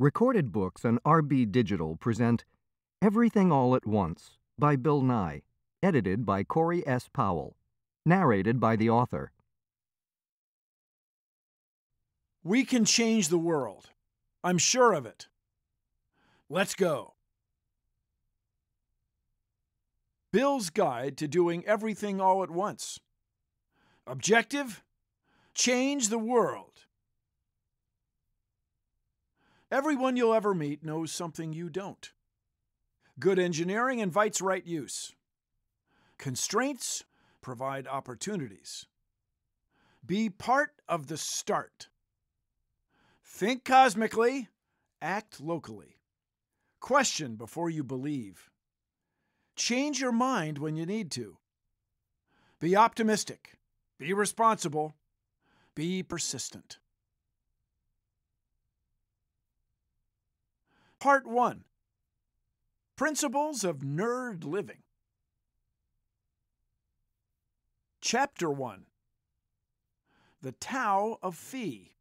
Recorded Books and RB Digital present Everything All at Once by Bill Nye, edited by Corey S. Powell, narrated by the author. We can change the world. I'm sure of it. Let's go. Bill's Guide to Doing Everything All at Once. Objective Change the world. Everyone you'll ever meet knows something you don't. Good engineering invites right use. Constraints provide opportunities. Be part of the start. Think cosmically, act locally. Question before you believe. Change your mind when you need to. Be optimistic. Be responsible. Be persistent. Part 1 Principles of Nerd Living. Chapter 1 The Tao of Phi.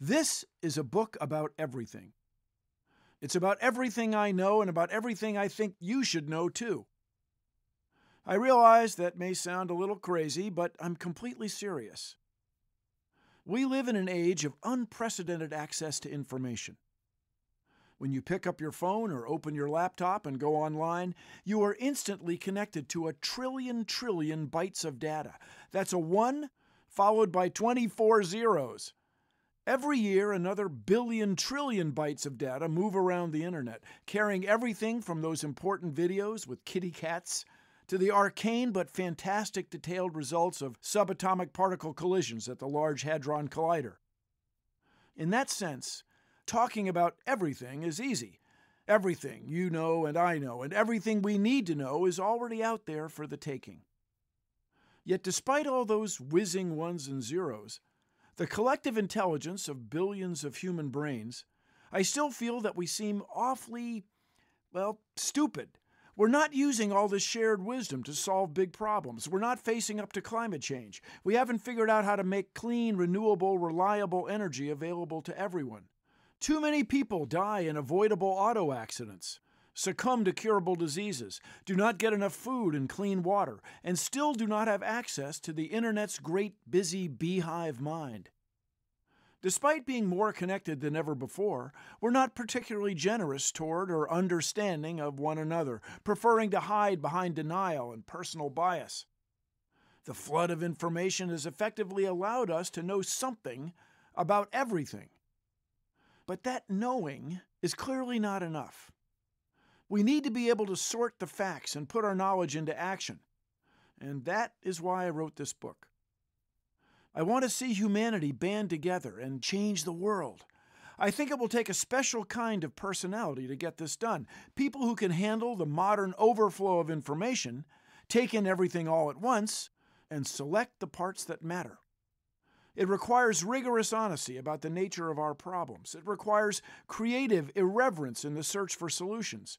This is a book about everything. It's about everything I know and about everything I think you should know too. I realize that may sound a little crazy, but I'm completely serious. We live in an age of unprecedented access to information. When you pick up your phone or open your laptop and go online, you are instantly connected to a trillion trillion bytes of data. That's a 1 followed by 24 zeros. Every year, another billion trillion bytes of data move around the internet, carrying everything from those important videos with kitty cats to the arcane but fantastic detailed results of subatomic particle collisions at the Large Hadron Collider. In that sense, talking about everything is easy. Everything you know and I know, and everything we need to know is already out there for the taking. Yet, despite all those whizzing ones and zeros, the collective intelligence of billions of human brains, I still feel that we seem awfully, well, stupid we're not using all this shared wisdom to solve big problems. We're not facing up to climate change. We haven't figured out how to make clean, renewable, reliable energy available to everyone. Too many people die in avoidable auto accidents, succumb to curable diseases, do not get enough food and clean water, and still do not have access to the internet's great busy beehive mind. Despite being more connected than ever before, we're not particularly generous toward or understanding of one another, preferring to hide behind denial and personal bias. The flood of information has effectively allowed us to know something about everything. But that knowing is clearly not enough. We need to be able to sort the facts and put our knowledge into action. And that is why I wrote this book. I want to see humanity band together and change the world. I think it will take a special kind of personality to get this done. People who can handle the modern overflow of information, take in everything all at once, and select the parts that matter. It requires rigorous honesty about the nature of our problems. It requires creative irreverence in the search for solutions.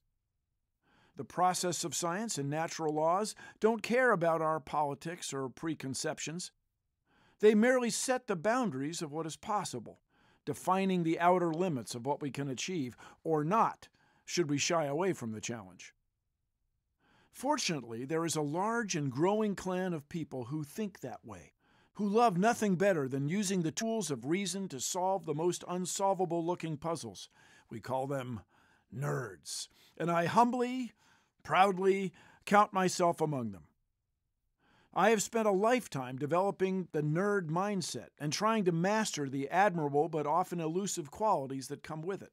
The process of science and natural laws don't care about our politics or preconceptions. They merely set the boundaries of what is possible, defining the outer limits of what we can achieve or not should we shy away from the challenge. Fortunately, there is a large and growing clan of people who think that way, who love nothing better than using the tools of reason to solve the most unsolvable looking puzzles. We call them nerds, and I humbly, proudly count myself among them. I have spent a lifetime developing the nerd mindset and trying to master the admirable but often elusive qualities that come with it.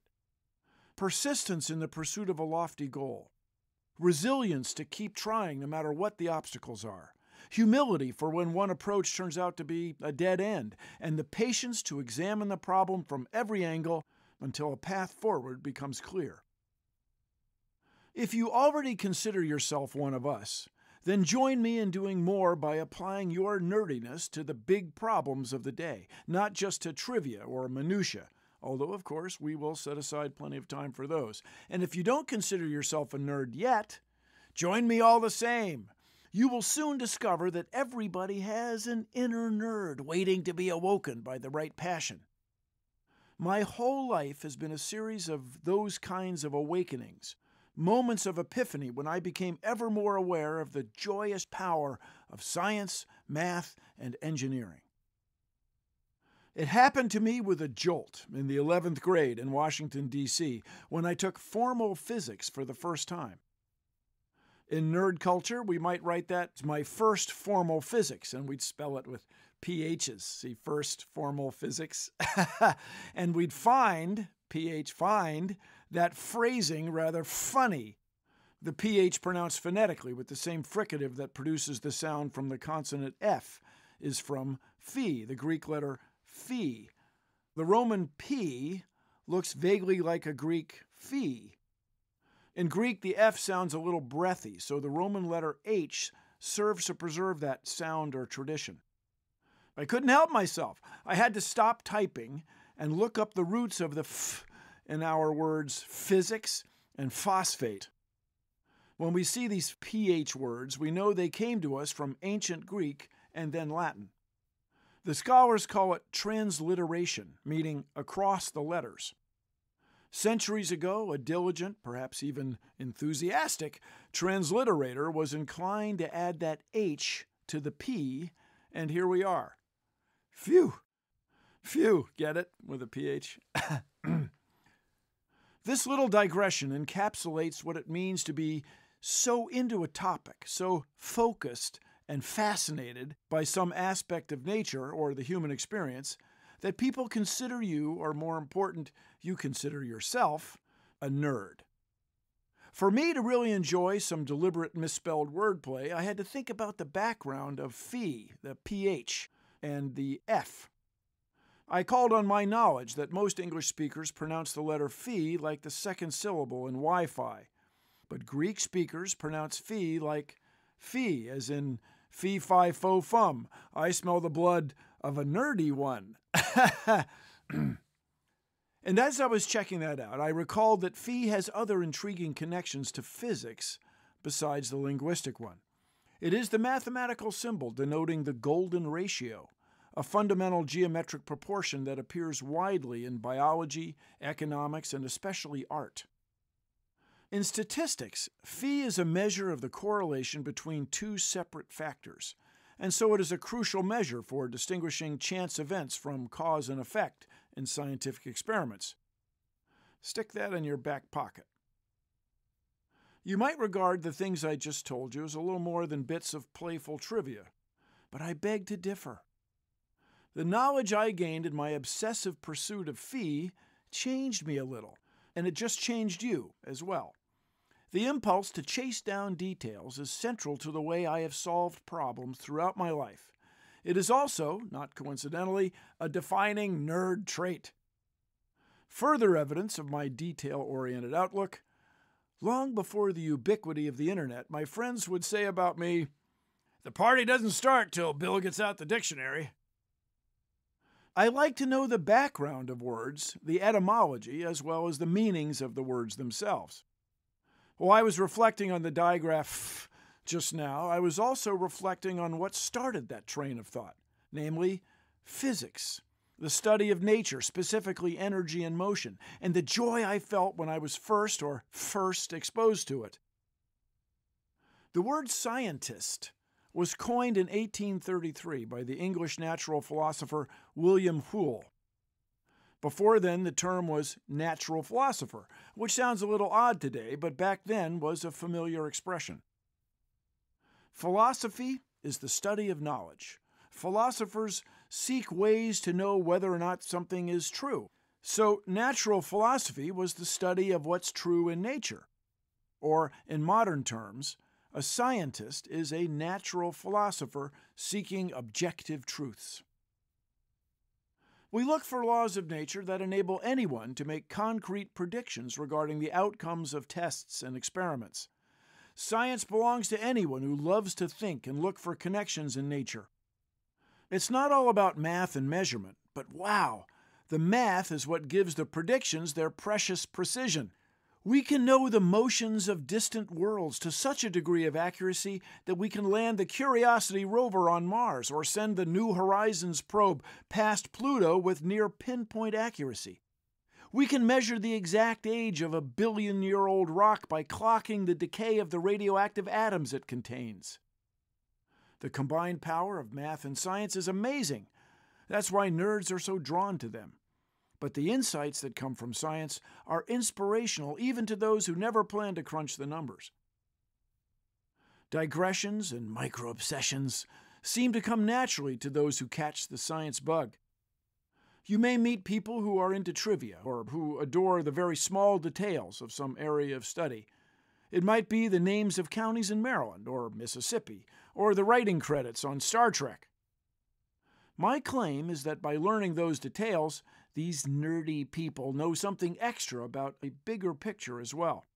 Persistence in the pursuit of a lofty goal, resilience to keep trying no matter what the obstacles are, humility for when one approach turns out to be a dead end, and the patience to examine the problem from every angle until a path forward becomes clear. If you already consider yourself one of us, then join me in doing more by applying your nerdiness to the big problems of the day, not just to trivia or minutiae, although, of course, we will set aside plenty of time for those. And if you don't consider yourself a nerd yet, join me all the same. You will soon discover that everybody has an inner nerd waiting to be awoken by the right passion. My whole life has been a series of those kinds of awakenings, moments of epiphany when I became ever more aware of the joyous power of science, math, and engineering. It happened to me with a jolt in the 11th grade in Washington, D.C., when I took formal physics for the first time. In nerd culture, we might write that my first formal physics, and we'd spell it with PHs. See, first formal physics. and we'd find, PH find, that phrasing rather funny. The PH pronounced phonetically with the same fricative that produces the sound from the consonant F is from phi, the Greek letter phi. The Roman P looks vaguely like a Greek phi. In Greek, the F sounds a little breathy, so the Roman letter H serves to preserve that sound or tradition. I couldn't help myself. I had to stop typing and look up the roots of the f in our words physics and phosphate. When we see these ph words, we know they came to us from ancient Greek and then Latin. The scholars call it transliteration, meaning across the letters. Centuries ago, a diligent, perhaps even enthusiastic, transliterator was inclined to add that H to the P, and here we are. Phew! Phew! Get it? With a PH? this little digression encapsulates what it means to be so into a topic, so focused and fascinated by some aspect of nature or the human experience that people consider you, or more important, you consider yourself, a nerd. For me to really enjoy some deliberate misspelled wordplay, I had to think about the background of phi, the ph, and the f. I called on my knowledge that most English speakers pronounce the letter phi like the second syllable in Wi Fi, but Greek speakers pronounce phi like phi, as in fee fi fo fum. I smell the blood of a nerdy one. and as I was checking that out, I recalled that phi has other intriguing connections to physics besides the linguistic one. It is the mathematical symbol denoting the golden ratio, a fundamental geometric proportion that appears widely in biology, economics, and especially art. In statistics, phi is a measure of the correlation between two separate factors, and so it is a crucial measure for distinguishing chance events from cause and effect in scientific experiments. Stick that in your back pocket. You might regard the things I just told you as a little more than bits of playful trivia, but I beg to differ. The knowledge I gained in my obsessive pursuit of phi changed me a little, and it just changed you as well. The impulse to chase down details is central to the way I have solved problems throughout my life. It is also, not coincidentally, a defining nerd trait. Further evidence of my detail oriented outlook long before the ubiquity of the internet, my friends would say about me, The party doesn't start till Bill gets out the dictionary. I like to know the background of words, the etymology, as well as the meanings of the words themselves. While I was reflecting on the digraph just now, I was also reflecting on what started that train of thought, namely physics, the study of nature, specifically energy and motion, and the joy I felt when I was first or first exposed to it. The word scientist was coined in 1833 by the English natural philosopher William Whewell. Before then, the term was natural philosopher, which sounds a little odd today, but back then was a familiar expression. Philosophy is the study of knowledge. Philosophers seek ways to know whether or not something is true. So, natural philosophy was the study of what's true in nature. Or, in modern terms, a scientist is a natural philosopher seeking objective truths. We look for laws of nature that enable anyone to make concrete predictions regarding the outcomes of tests and experiments. Science belongs to anyone who loves to think and look for connections in nature. It's not all about math and measurement, but wow, the math is what gives the predictions their precious precision. We can know the motions of distant worlds to such a degree of accuracy that we can land the Curiosity rover on Mars or send the New Horizons probe past Pluto with near pinpoint accuracy. We can measure the exact age of a billion year old rock by clocking the decay of the radioactive atoms it contains. The combined power of math and science is amazing. That's why nerds are so drawn to them. But the insights that come from science are inspirational even to those who never plan to crunch the numbers. Digressions and micro obsessions seem to come naturally to those who catch the science bug. You may meet people who are into trivia or who adore the very small details of some area of study. It might be the names of counties in Maryland or Mississippi, or the writing credits on Star Trek. My claim is that by learning those details, these nerdy people know something extra about a bigger picture as well.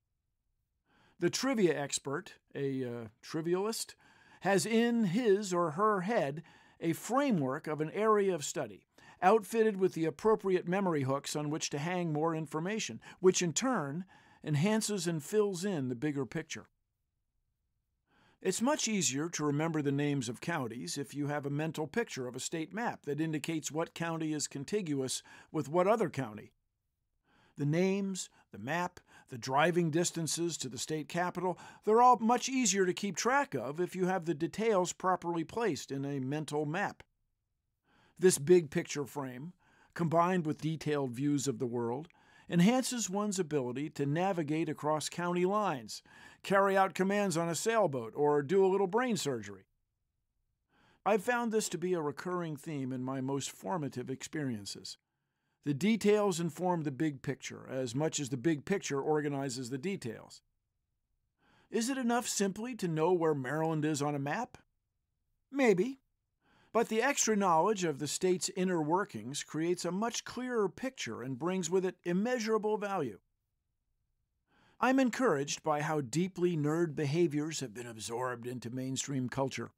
The trivia expert, a uh, trivialist, has in his or her head a framework of an area of study outfitted with the appropriate memory hooks on which to hang more information, which in turn enhances and fills in the bigger picture. It's much easier to remember the names of counties if you have a mental picture of a state map that indicates what county is contiguous with what other county. The names, the map, the driving distances to the state capital, they're all much easier to keep track of if you have the details properly placed in a mental map. This big picture frame, combined with detailed views of the world, enhances one's ability to navigate across county lines, carry out commands on a sailboat, or do a little brain surgery. I've found this to be a recurring theme in my most formative experiences. The details inform the big picture as much as the big picture organizes the details. Is it enough simply to know where Maryland is on a map? Maybe. But the extra knowledge of the state's inner workings creates a much clearer picture and brings with it immeasurable value. I'm encouraged by how deeply nerd behaviors have been absorbed into mainstream culture.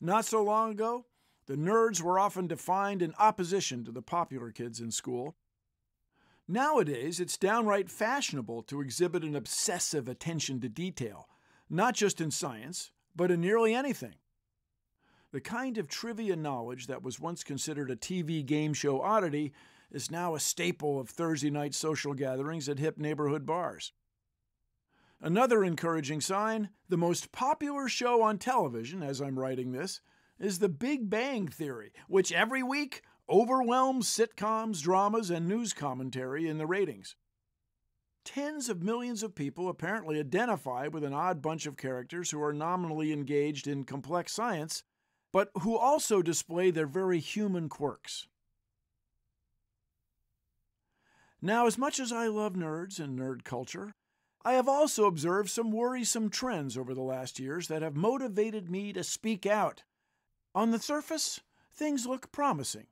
Not so long ago, the nerds were often defined in opposition to the popular kids in school. Nowadays, it's downright fashionable to exhibit an obsessive attention to detail, not just in science, but in nearly anything. The kind of trivia knowledge that was once considered a TV game show oddity is now a staple of Thursday night social gatherings at hip neighborhood bars. Another encouraging sign the most popular show on television, as I'm writing this, is The Big Bang Theory, which every week overwhelms sitcoms, dramas, and news commentary in the ratings. Tens of millions of people apparently identify with an odd bunch of characters who are nominally engaged in complex science but who also display their very human quirks. Now, as much as I love nerds and nerd culture, I have also observed some worrisome trends over the last years that have motivated me to speak out. On the surface, things look promising.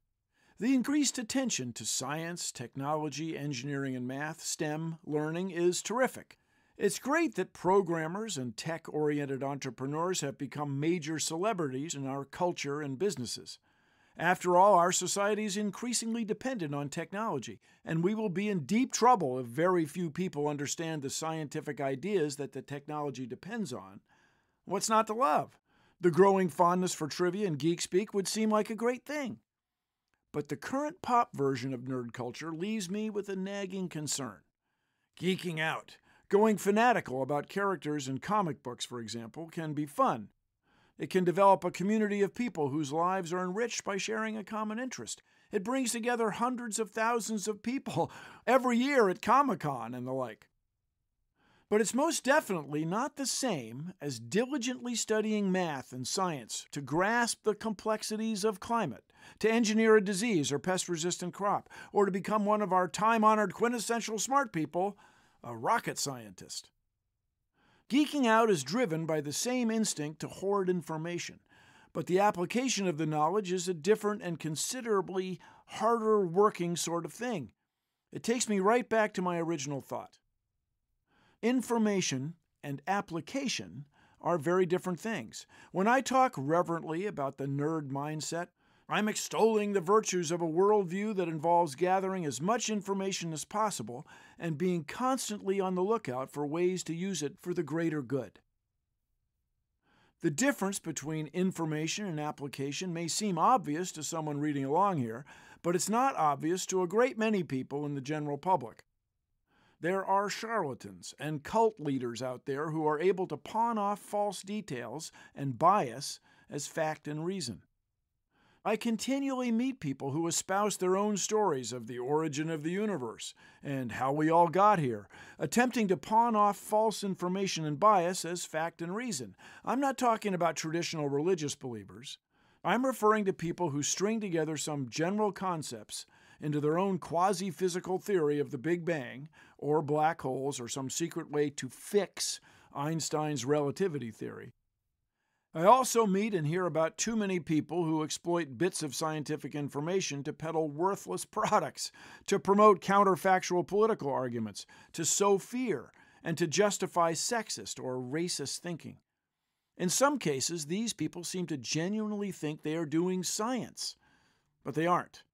The increased attention to science, technology, engineering, and math, STEM, learning is terrific. It's great that programmers and tech oriented entrepreneurs have become major celebrities in our culture and businesses. After all, our society is increasingly dependent on technology, and we will be in deep trouble if very few people understand the scientific ideas that the technology depends on. What's not to love? The growing fondness for trivia and geek speak would seem like a great thing. But the current pop version of nerd culture leaves me with a nagging concern. Geeking out Going fanatical about characters in comic books, for example, can be fun. It can develop a community of people whose lives are enriched by sharing a common interest. It brings together hundreds of thousands of people every year at Comic Con and the like. But it's most definitely not the same as diligently studying math and science to grasp the complexities of climate, to engineer a disease or pest resistant crop, or to become one of our time honored quintessential smart people a rocket scientist. Geeking out is driven by the same instinct to hoard information, but the application of the knowledge is a different and considerably harder working sort of thing. It takes me right back to my original thought. Information and application are very different things. When I talk reverently about the nerd mindset, I'm extolling the virtues of a worldview that involves gathering as much information as possible and being constantly on the lookout for ways to use it for the greater good. The difference between information and application may seem obvious to someone reading along here, but it's not obvious to a great many people in the general public. There are charlatans and cult leaders out there who are able to pawn off false details and bias as fact and reason. I continually meet people who espouse their own stories of the origin of the universe and how we all got here, attempting to pawn off false information and bias as fact and reason. I'm not talking about traditional religious believers. I'm referring to people who string together some general concepts into their own quasi physical theory of the Big Bang, or black holes, or some secret way to fix Einstein's relativity theory. I also meet and hear about too many people who exploit bits of scientific information to peddle worthless products, to promote counterfactual political arguments, to sow fear, and to justify sexist or racist thinking. In some cases, these people seem to genuinely think they are doing science, but they aren't.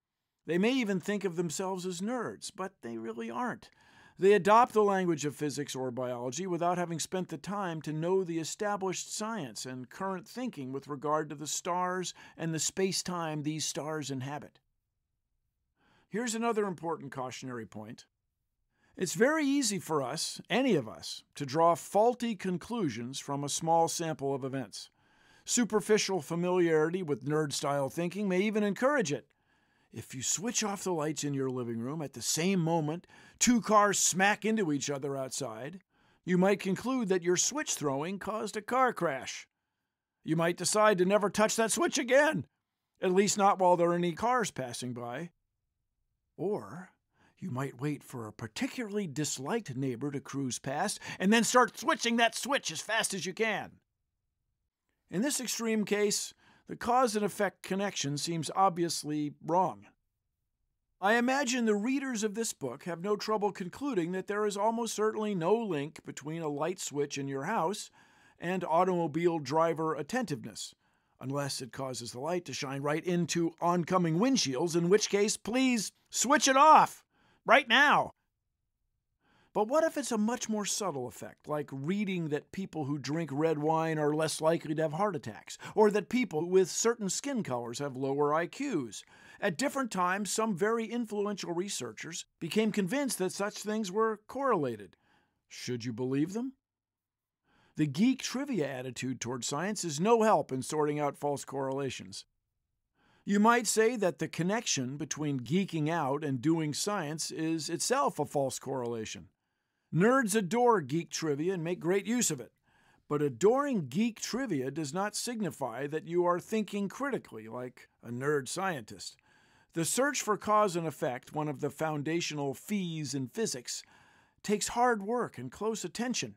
They may even think of themselves as nerds, but they really aren't. They adopt the language of physics or biology without having spent the time to know the established science and current thinking with regard to the stars and the space time these stars inhabit. Here's another important cautionary point. It's very easy for us, any of us, to draw faulty conclusions from a small sample of events. Superficial familiarity with nerd style thinking may even encourage it. If you switch off the lights in your living room at the same moment two cars smack into each other outside, you might conclude that your switch throwing caused a car crash. You might decide to never touch that switch again, at least not while there are any cars passing by. Or you might wait for a particularly disliked neighbor to cruise past and then start switching that switch as fast as you can. In this extreme case, the cause and effect connection seems obviously wrong. I imagine the readers of this book have no trouble concluding that there is almost certainly no link between a light switch in your house and automobile driver attentiveness, unless it causes the light to shine right into oncoming windshields, in which case, please switch it off right now. But what if it's a much more subtle effect, like reading that people who drink red wine are less likely to have heart attacks, or that people with certain skin colors have lower IQs? At different times, some very influential researchers became convinced that such things were correlated. Should you believe them? The geek trivia attitude toward science is no help in sorting out false correlations. You might say that the connection between geeking out and doing science is itself a false correlation. Nerds adore geek trivia and make great use of it. But adoring geek trivia does not signify that you are thinking critically like a nerd scientist. The search for cause and effect, one of the foundational phis in physics, takes hard work and close attention.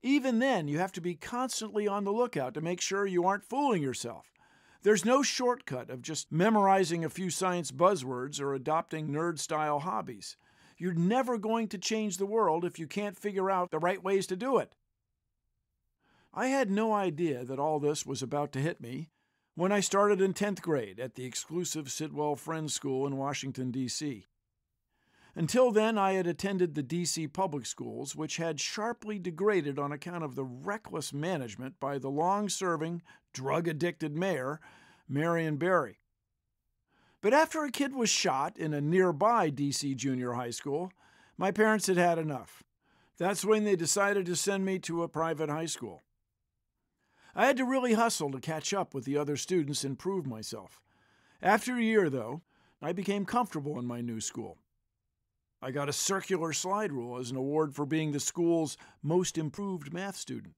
Even then, you have to be constantly on the lookout to make sure you aren't fooling yourself. There's no shortcut of just memorizing a few science buzzwords or adopting nerd style hobbies. You're never going to change the world if you can't figure out the right ways to do it. I had no idea that all this was about to hit me when I started in 10th grade at the exclusive Sidwell Friends School in Washington, D.C. Until then, I had attended the D.C. public schools, which had sharply degraded on account of the reckless management by the long serving, drug addicted mayor, Marion Barry. But after a kid was shot in a nearby D.C. junior high school, my parents had had enough. That's when they decided to send me to a private high school. I had to really hustle to catch up with the other students and prove myself. After a year, though, I became comfortable in my new school. I got a circular slide rule as an award for being the school's most improved math student.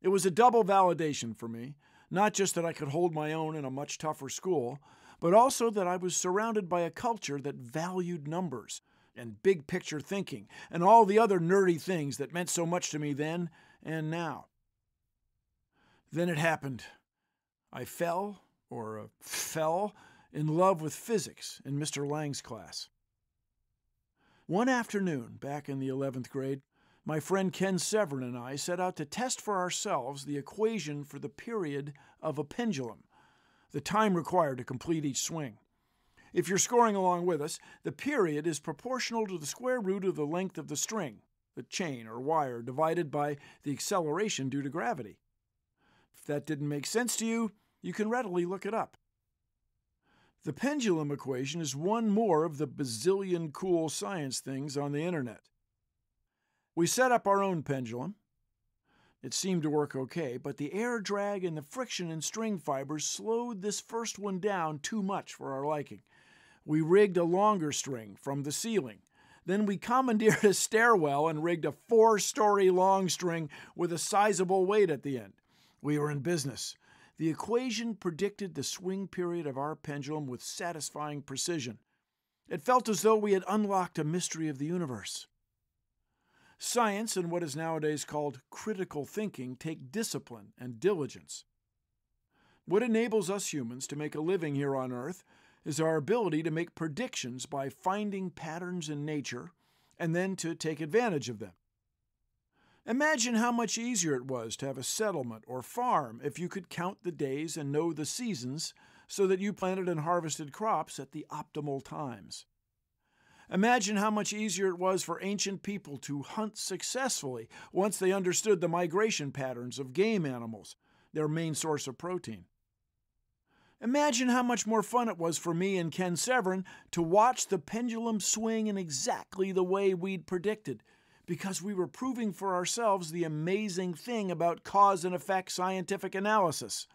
It was a double validation for me, not just that I could hold my own in a much tougher school, but also that I was surrounded by a culture that valued numbers and big picture thinking and all the other nerdy things that meant so much to me then and now. Then it happened. I fell, or uh, fell, in love with physics in Mr. Lang's class. One afternoon, back in the 11th grade, my friend Ken Severin and I set out to test for ourselves the equation for the period of a pendulum, the time required to complete each swing. If you're scoring along with us, the period is proportional to the square root of the length of the string, the chain or wire, divided by the acceleration due to gravity. If that didn't make sense to you, you can readily look it up. The pendulum equation is one more of the bazillion cool science things on the internet. We set up our own pendulum. It seemed to work okay, but the air drag and the friction in string fibers slowed this first one down too much for our liking. We rigged a longer string from the ceiling. Then we commandeered a stairwell and rigged a four story long string with a sizable weight at the end. We were in business. The equation predicted the swing period of our pendulum with satisfying precision. It felt as though we had unlocked a mystery of the universe. Science and what is nowadays called critical thinking take discipline and diligence. What enables us humans to make a living here on Earth is our ability to make predictions by finding patterns in nature and then to take advantage of them. Imagine how much easier it was to have a settlement or farm if you could count the days and know the seasons so that you planted and harvested crops at the optimal times. Imagine how much easier it was for ancient people to hunt successfully once they understood the migration patterns of game animals, their main source of protein. Imagine how much more fun it was for me and Ken Severin to watch the pendulum swing in exactly the way we'd predicted because we were proving for ourselves the amazing thing about cause and effect scientific analysis.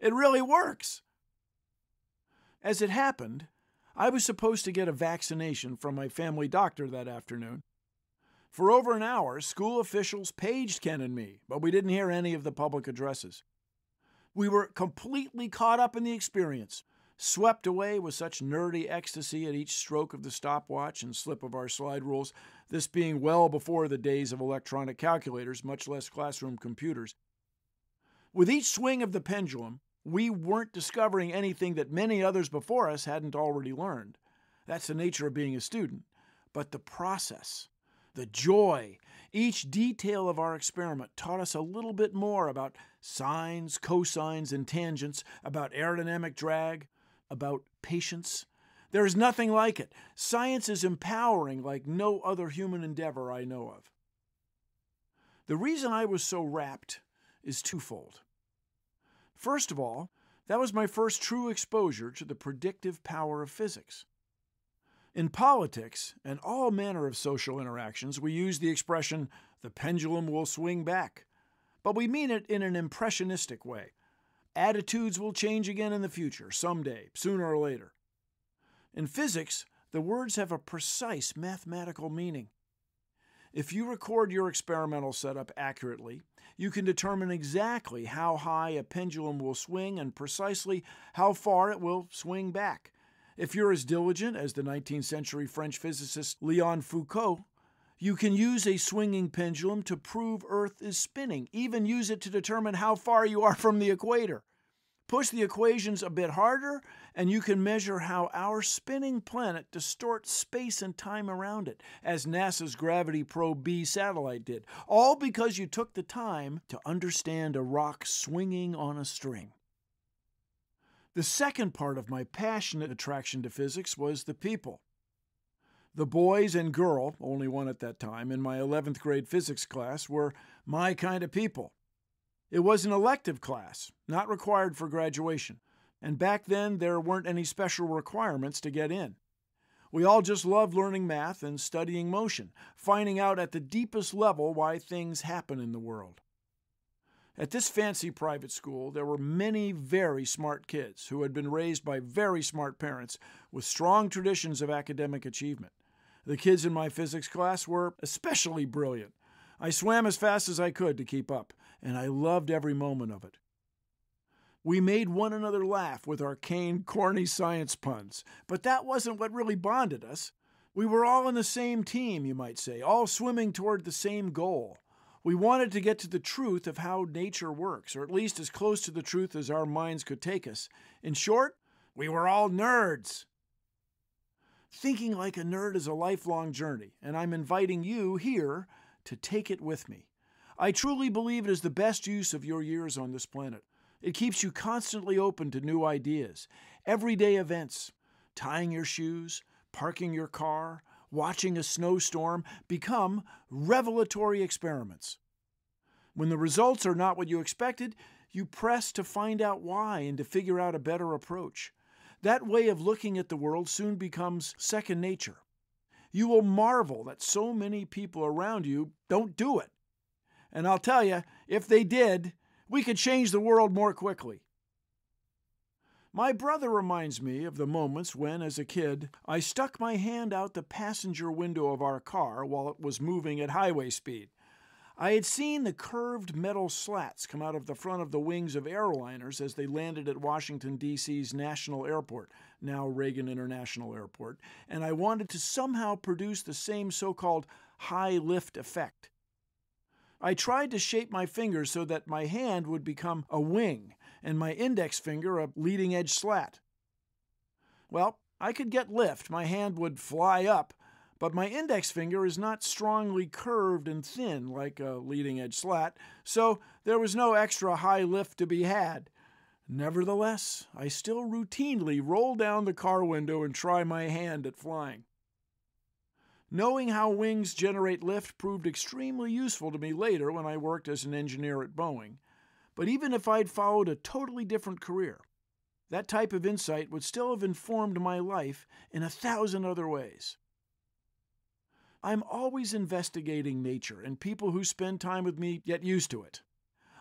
It really works. As it happened, I was supposed to get a vaccination from my family doctor that afternoon. For over an hour, school officials paged Ken and me, but we didn't hear any of the public addresses. We were completely caught up in the experience, swept away with such nerdy ecstasy at each stroke of the stopwatch and slip of our slide rules, this being well before the days of electronic calculators, much less classroom computers. With each swing of the pendulum, we weren't discovering anything that many others before us hadn't already learned. That's the nature of being a student. But the process, the joy, each detail of our experiment taught us a little bit more about sines, cosines, and tangents, about aerodynamic drag, about patience. There is nothing like it. Science is empowering like no other human endeavor I know of. The reason I was so rapt is twofold. First of all, that was my first true exposure to the predictive power of physics. In politics and all manner of social interactions, we use the expression, the pendulum will swing back. But we mean it in an impressionistic way. Attitudes will change again in the future, someday, sooner or later. In physics, the words have a precise mathematical meaning. If you record your experimental setup accurately, you can determine exactly how high a pendulum will swing and precisely how far it will swing back. If you're as diligent as the 19th century French physicist Leon Foucault, you can use a swinging pendulum to prove Earth is spinning, even use it to determine how far you are from the equator. Push the equations a bit harder, and you can measure how our spinning planet distorts space and time around it, as NASA's Gravity Probe B satellite did, all because you took the time to understand a rock swinging on a string. The second part of my passionate attraction to physics was the people. The boys and girl, only one at that time, in my 11th grade physics class were my kind of people. It was an elective class, not required for graduation, and back then there weren't any special requirements to get in. We all just loved learning math and studying motion, finding out at the deepest level why things happen in the world. At this fancy private school, there were many very smart kids who had been raised by very smart parents with strong traditions of academic achievement. The kids in my physics class were especially brilliant. I swam as fast as I could to keep up, and I loved every moment of it. We made one another laugh with our arcane, corny science puns, but that wasn't what really bonded us. We were all on the same team, you might say, all swimming toward the same goal. We wanted to get to the truth of how nature works, or at least as close to the truth as our minds could take us. In short, we were all nerds. Thinking like a nerd is a lifelong journey, and I'm inviting you here to take it with me. I truly believe it is the best use of your years on this planet. It keeps you constantly open to new ideas, everyday events, tying your shoes, parking your car, watching a snowstorm become revelatory experiments. When the results are not what you expected, you press to find out why and to figure out a better approach. That way of looking at the world soon becomes second nature. You will marvel that so many people around you don't do it. And I'll tell you, if they did, we could change the world more quickly. My brother reminds me of the moments when, as a kid, I stuck my hand out the passenger window of our car while it was moving at highway speed. I had seen the curved metal slats come out of the front of the wings of airliners as they landed at Washington, D.C.'s National Airport, now Reagan International Airport, and I wanted to somehow produce the same so called high lift effect. I tried to shape my fingers so that my hand would become a wing and my index finger a leading edge slat. Well, I could get lift, my hand would fly up, but my index finger is not strongly curved and thin like a leading edge slat, so there was no extra high lift to be had. Nevertheless, I still routinely roll down the car window and try my hand at flying. Knowing how wings generate lift proved extremely useful to me later when I worked as an engineer at Boeing. But even if I'd followed a totally different career, that type of insight would still have informed my life in a thousand other ways. I'm always investigating nature, and people who spend time with me get used to it.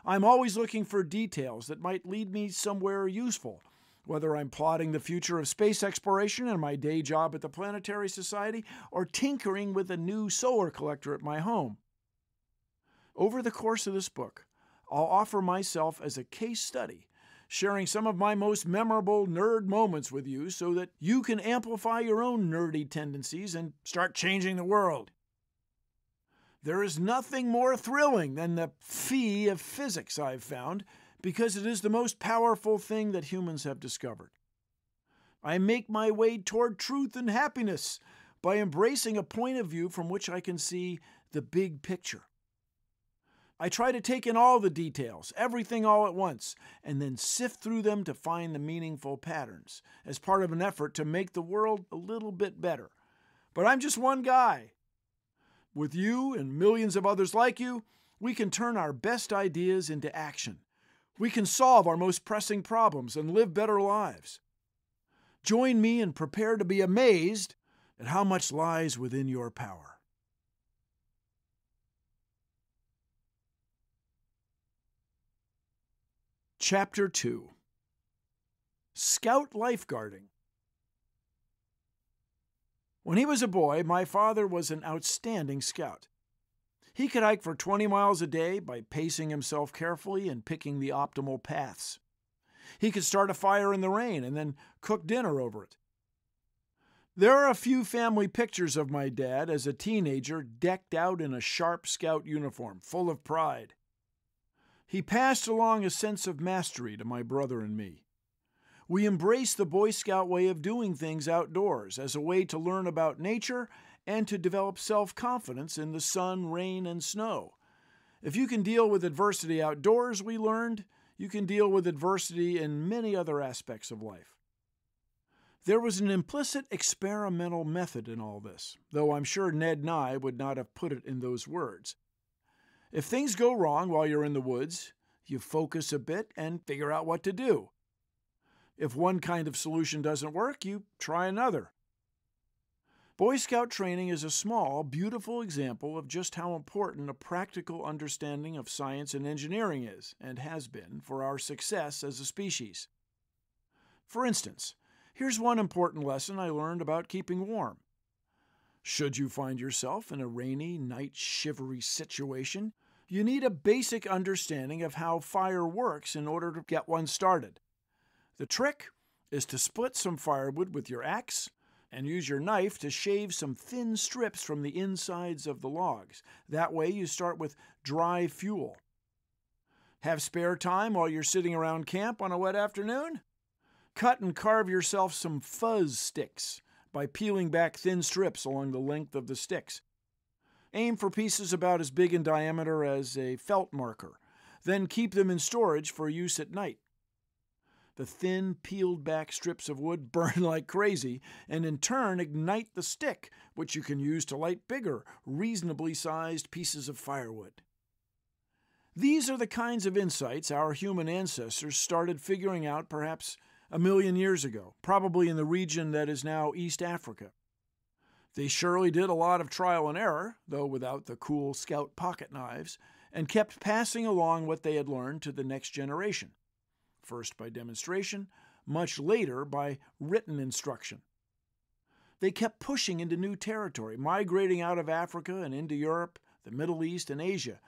I'm always looking for details that might lead me somewhere useful, whether I'm plotting the future of space exploration in my day job at the Planetary Society or tinkering with a new solar collector at my home. Over the course of this book, I'll offer myself as a case study, sharing some of my most memorable nerd moments with you so that you can amplify your own nerdy tendencies and start changing the world. There is nothing more thrilling than the phi of physics, I've found, because it is the most powerful thing that humans have discovered. I make my way toward truth and happiness by embracing a point of view from which I can see the big picture. I try to take in all the details, everything all at once, and then sift through them to find the meaningful patterns as part of an effort to make the world a little bit better. But I'm just one guy. With you and millions of others like you, we can turn our best ideas into action. We can solve our most pressing problems and live better lives. Join me and prepare to be amazed at how much lies within your power. Chapter 2 Scout Lifeguarding When he was a boy, my father was an outstanding scout. He could hike for 20 miles a day by pacing himself carefully and picking the optimal paths. He could start a fire in the rain and then cook dinner over it. There are a few family pictures of my dad as a teenager decked out in a sharp scout uniform, full of pride. He passed along a sense of mastery to my brother and me. We embraced the Boy Scout way of doing things outdoors as a way to learn about nature and to develop self confidence in the sun, rain, and snow. If you can deal with adversity outdoors, we learned, you can deal with adversity in many other aspects of life. There was an implicit experimental method in all this, though I'm sure Ned Nye would not have put it in those words. If things go wrong while you're in the woods, you focus a bit and figure out what to do. If one kind of solution doesn't work, you try another. Boy Scout training is a small, beautiful example of just how important a practical understanding of science and engineering is, and has been, for our success as a species. For instance, here's one important lesson I learned about keeping warm. Should you find yourself in a rainy, night shivery situation, you need a basic understanding of how fire works in order to get one started. The trick is to split some firewood with your axe and use your knife to shave some thin strips from the insides of the logs. That way, you start with dry fuel. Have spare time while you're sitting around camp on a wet afternoon? Cut and carve yourself some fuzz sticks by peeling back thin strips along the length of the sticks. Aim for pieces about as big in diameter as a felt marker, then keep them in storage for use at night. The thin, peeled back strips of wood burn like crazy and in turn ignite the stick, which you can use to light bigger, reasonably sized pieces of firewood. These are the kinds of insights our human ancestors started figuring out perhaps a million years ago, probably in the region that is now East Africa. They surely did a lot of trial and error, though without the cool scout pocket knives, and kept passing along what they had learned to the next generation, first by demonstration, much later by written instruction. They kept pushing into new territory, migrating out of Africa and into Europe, the Middle East, and Asia.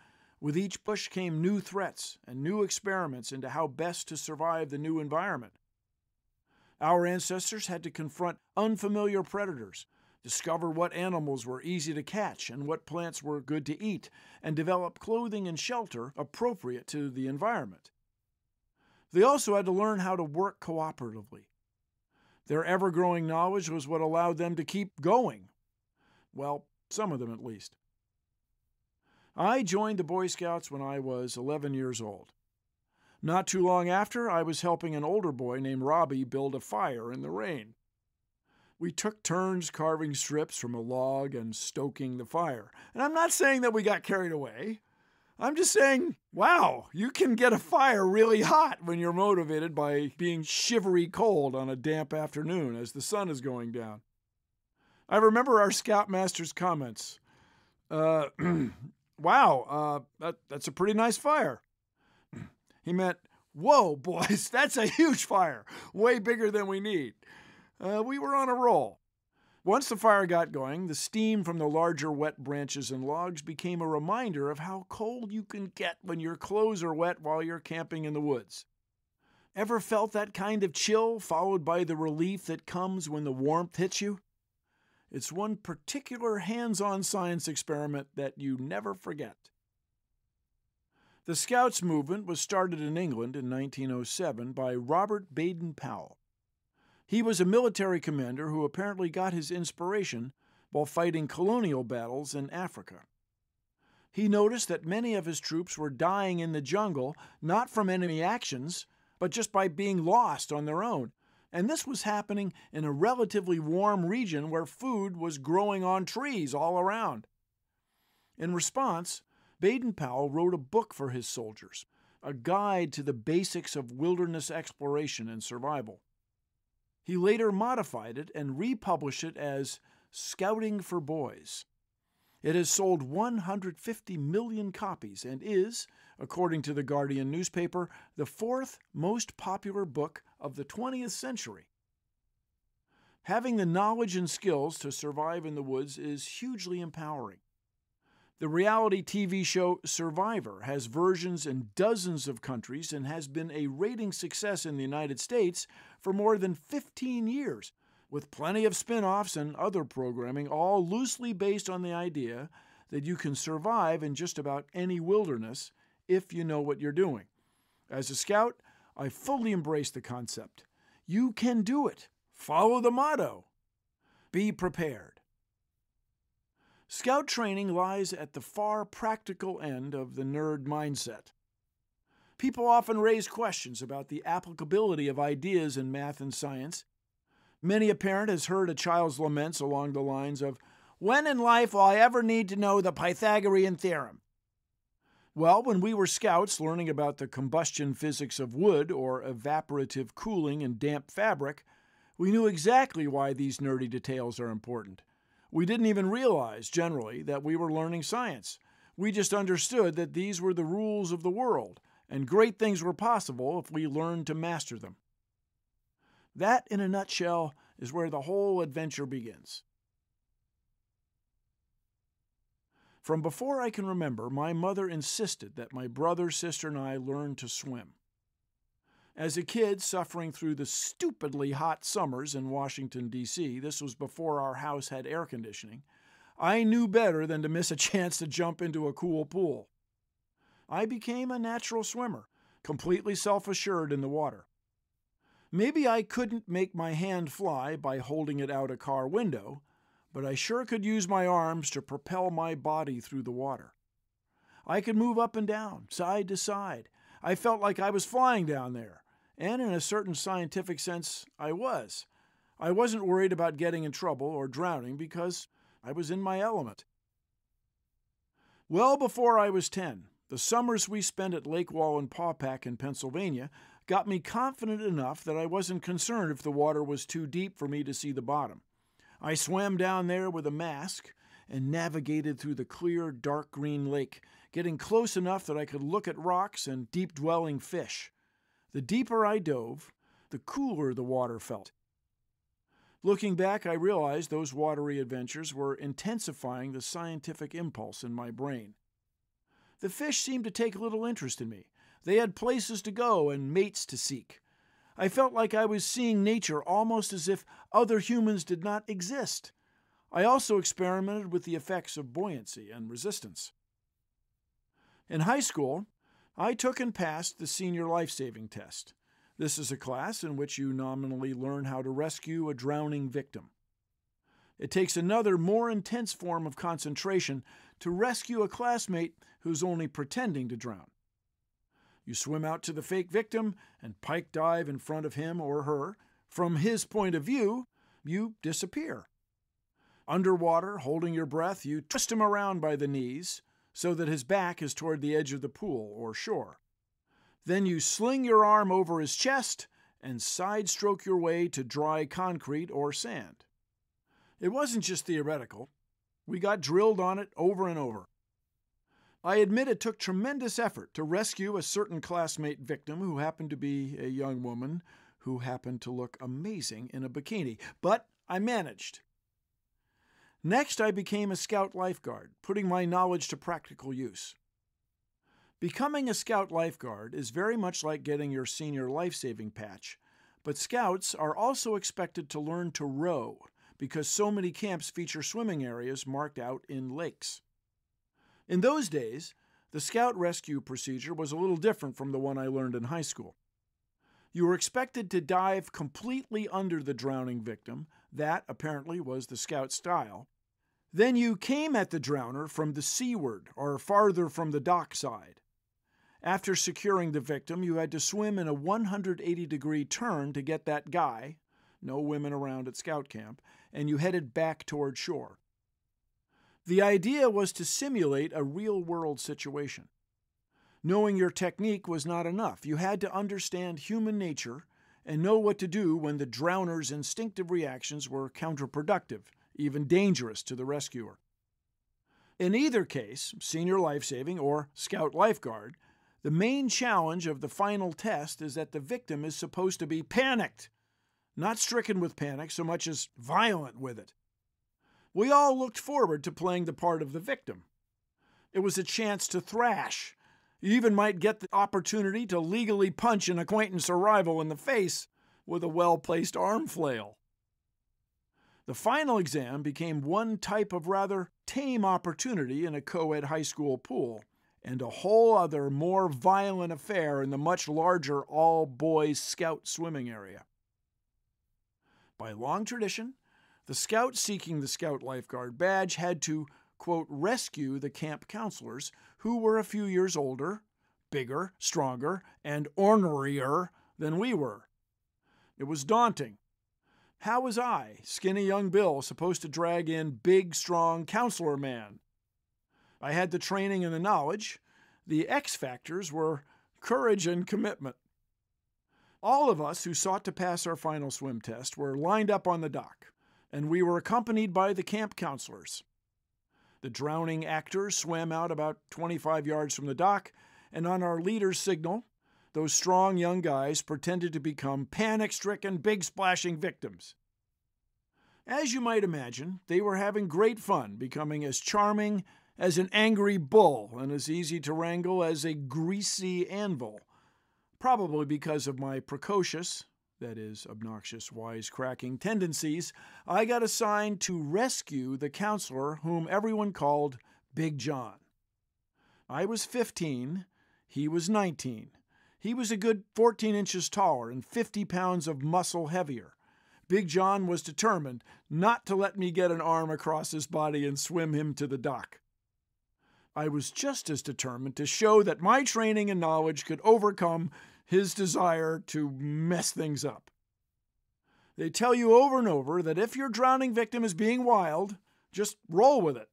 With each push came new threats and new experiments into how best to survive the new environment. Our ancestors had to confront unfamiliar predators, discover what animals were easy to catch and what plants were good to eat, and develop clothing and shelter appropriate to the environment. They also had to learn how to work cooperatively. Their ever growing knowledge was what allowed them to keep going. Well, some of them at least. I joined the Boy Scouts when I was 11 years old. Not too long after, I was helping an older boy named Robbie build a fire in the rain. We took turns carving strips from a log and stoking the fire. And I'm not saying that we got carried away. I'm just saying, wow, you can get a fire really hot when you're motivated by being shivery cold on a damp afternoon as the sun is going down. I remember our scoutmaster's comments. Uh, wow, uh, that, that's a pretty nice fire. He meant, whoa, boys, that's a huge fire, way bigger than we need. Uh, we were on a roll. Once the fire got going, the steam from the larger wet branches and logs became a reminder of how cold you can get when your clothes are wet while you're camping in the woods. Ever felt that kind of chill followed by the relief that comes when the warmth hits you? It's one particular hands on science experiment that you never forget. The Scouts movement was started in England in 1907 by Robert Baden Powell. He was a military commander who apparently got his inspiration while fighting colonial battles in Africa. He noticed that many of his troops were dying in the jungle not from enemy actions, but just by being lost on their own. And this was happening in a relatively warm region where food was growing on trees all around. In response, Baden Powell wrote a book for his soldiers, a guide to the basics of wilderness exploration and survival. He later modified it and republished it as Scouting for Boys. It has sold 150 million copies and is, according to the Guardian newspaper, the fourth most popular book of the 20th century. Having the knowledge and skills to survive in the woods is hugely empowering. The reality TV show Survivor has versions in dozens of countries and has been a rating success in the United States for more than 15 years, with plenty of spin offs and other programming, all loosely based on the idea that you can survive in just about any wilderness if you know what you're doing. As a scout, I fully embrace the concept. You can do it. Follow the motto. Be prepared. Scout training lies at the far practical end of the nerd mindset. People often raise questions about the applicability of ideas in math and science. Many a parent has heard a child's laments along the lines of, When in life will I ever need to know the Pythagorean theorem? Well, when we were scouts learning about the combustion physics of wood or evaporative cooling in damp fabric, we knew exactly why these nerdy details are important. We didn't even realize, generally, that we were learning science. We just understood that these were the rules of the world, and great things were possible if we learned to master them. That, in a nutshell, is where the whole adventure begins. From before I can remember, my mother insisted that my brother, sister, and I learn to swim. As a kid suffering through the stupidly hot summers in Washington, D.C., this was before our house had air conditioning, I knew better than to miss a chance to jump into a cool pool. I became a natural swimmer, completely self assured in the water. Maybe I couldn't make my hand fly by holding it out a car window, but I sure could use my arms to propel my body through the water. I could move up and down, side to side. I felt like I was flying down there, and in a certain scientific sense, I was. I wasn't worried about getting in trouble or drowning because I was in my element. Well before I was 10, the summers we spent at Lake Wallenpaupack in Pennsylvania got me confident enough that I wasn't concerned if the water was too deep for me to see the bottom. I swam down there with a mask and navigated through the clear, dark green lake, getting close enough that I could look at rocks and deep dwelling fish. The deeper I dove, the cooler the water felt. Looking back, I realized those watery adventures were intensifying the scientific impulse in my brain. The fish seemed to take little interest in me. They had places to go and mates to seek. I felt like I was seeing nature almost as if other humans did not exist. I also experimented with the effects of buoyancy and resistance. In high school, I took and passed the senior life saving test. This is a class in which you nominally learn how to rescue a drowning victim. It takes another, more intense form of concentration to rescue a classmate who's only pretending to drown. You swim out to the fake victim and pike dive in front of him or her. From his point of view, you disappear. Underwater, holding your breath, you twist him around by the knees so that his back is toward the edge of the pool or shore. Then you sling your arm over his chest and side stroke your way to dry concrete or sand. It wasn't just theoretical. We got drilled on it over and over. I admit it took tremendous effort to rescue a certain classmate victim who happened to be a young woman who happened to look amazing in a bikini, but I managed. Next, I became a scout lifeguard, putting my knowledge to practical use. Becoming a scout lifeguard is very much like getting your senior life saving patch, but scouts are also expected to learn to row because so many camps feature swimming areas marked out in lakes. In those days, the scout rescue procedure was a little different from the one I learned in high school. You were expected to dive completely under the drowning victim, that apparently was the scout style. Then you came at the drowner from the seaward or farther from the dock side. After securing the victim, you had to swim in a 180 degree turn to get that guy, no women around at scout camp, and you headed back toward shore. The idea was to simulate a real world situation. Knowing your technique was not enough. You had to understand human nature and know what to do when the drowner's instinctive reactions were counterproductive, even dangerous to the rescuer. In either case, senior lifesaving or scout lifeguard, the main challenge of the final test is that the victim is supposed to be panicked, not stricken with panic so much as violent with it. We all looked forward to playing the part of the victim. It was a chance to thrash. You even might get the opportunity to legally punch an acquaintance or rival in the face with a well placed arm flail. The final exam became one type of rather tame opportunity in a co ed high school pool, and a whole other, more violent affair in the much larger all boys scout swimming area. By long tradition, the scout seeking the scout lifeguard badge had to, quote, rescue the camp counselors who were a few years older, bigger, stronger, and ornerier than we were. It was daunting. How was I, skinny young Bill, supposed to drag in big, strong counselor man? I had the training and the knowledge. The X factors were courage and commitment. All of us who sought to pass our final swim test were lined up on the dock and we were accompanied by the camp counselors. The drowning actors swam out about 25 yards from the dock, and on our leader's signal, those strong young guys pretended to become panic stricken, big splashing victims. As you might imagine, they were having great fun, becoming as charming as an angry bull and as easy to wrangle as a greasy anvil, probably because of my precocious that is, obnoxious, wisecracking tendencies, I got assigned to rescue the counselor whom everyone called Big John. I was 15, he was 19. He was a good 14 inches taller and 50 pounds of muscle heavier. Big John was determined not to let me get an arm across his body and swim him to the dock. I was just as determined to show that my training and knowledge could overcome his desire to mess things up. They tell you over and over that if your drowning victim is being wild, just roll with it.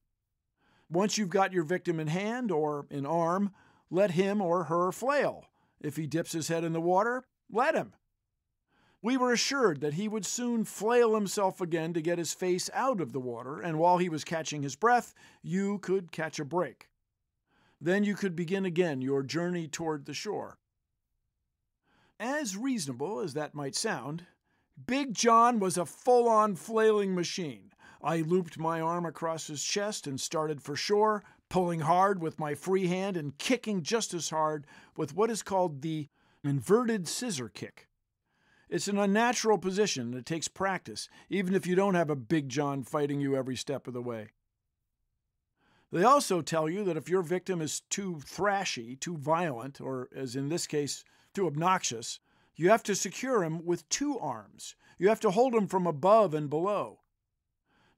Once you've got your victim in hand or in arm, let him or her flail. If he dips his head in the water, let him. We were assured that he would soon flail himself again to get his face out of the water, and while he was catching his breath, you could catch a break. Then you could begin again your journey toward the shore. As reasonable as that might sound, Big John was a full on flailing machine. I looped my arm across his chest and started for shore, pulling hard with my free hand and kicking just as hard with what is called the inverted scissor kick. It's an unnatural position and it takes practice, even if you don't have a Big John fighting you every step of the way. They also tell you that if your victim is too thrashy, too violent, or as in this case, too obnoxious, you have to secure him with two arms. You have to hold him from above and below.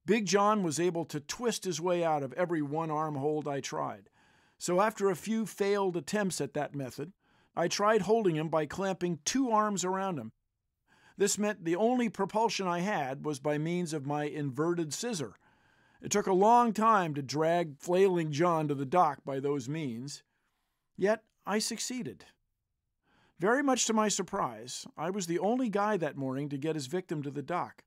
Big John was able to twist his way out of every one arm hold I tried. So after a few failed attempts at that method, I tried holding him by clamping two arms around him. This meant the only propulsion I had was by means of my inverted scissor. It took a long time to drag Flailing John to the dock by those means. Yet I succeeded. Very much to my surprise, I was the only guy that morning to get his victim to the dock.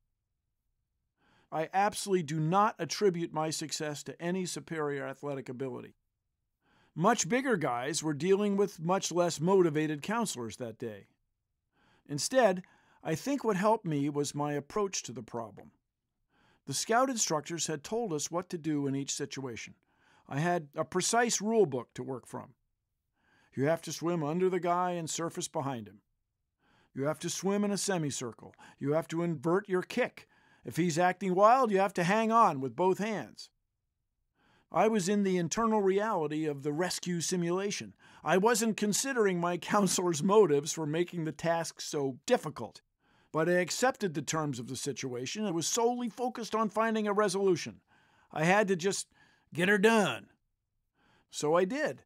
I absolutely do not attribute my success to any superior athletic ability. Much bigger guys were dealing with much less motivated counselors that day. Instead, I think what helped me was my approach to the problem. The scout instructors had told us what to do in each situation. I had a precise rule book to work from. You have to swim under the guy and surface behind him. You have to swim in a semicircle. You have to invert your kick. If he's acting wild, you have to hang on with both hands. I was in the internal reality of the rescue simulation. I wasn't considering my counselor's motives for making the task so difficult, but I accepted the terms of the situation and was solely focused on finding a resolution. I had to just get her done. So I did.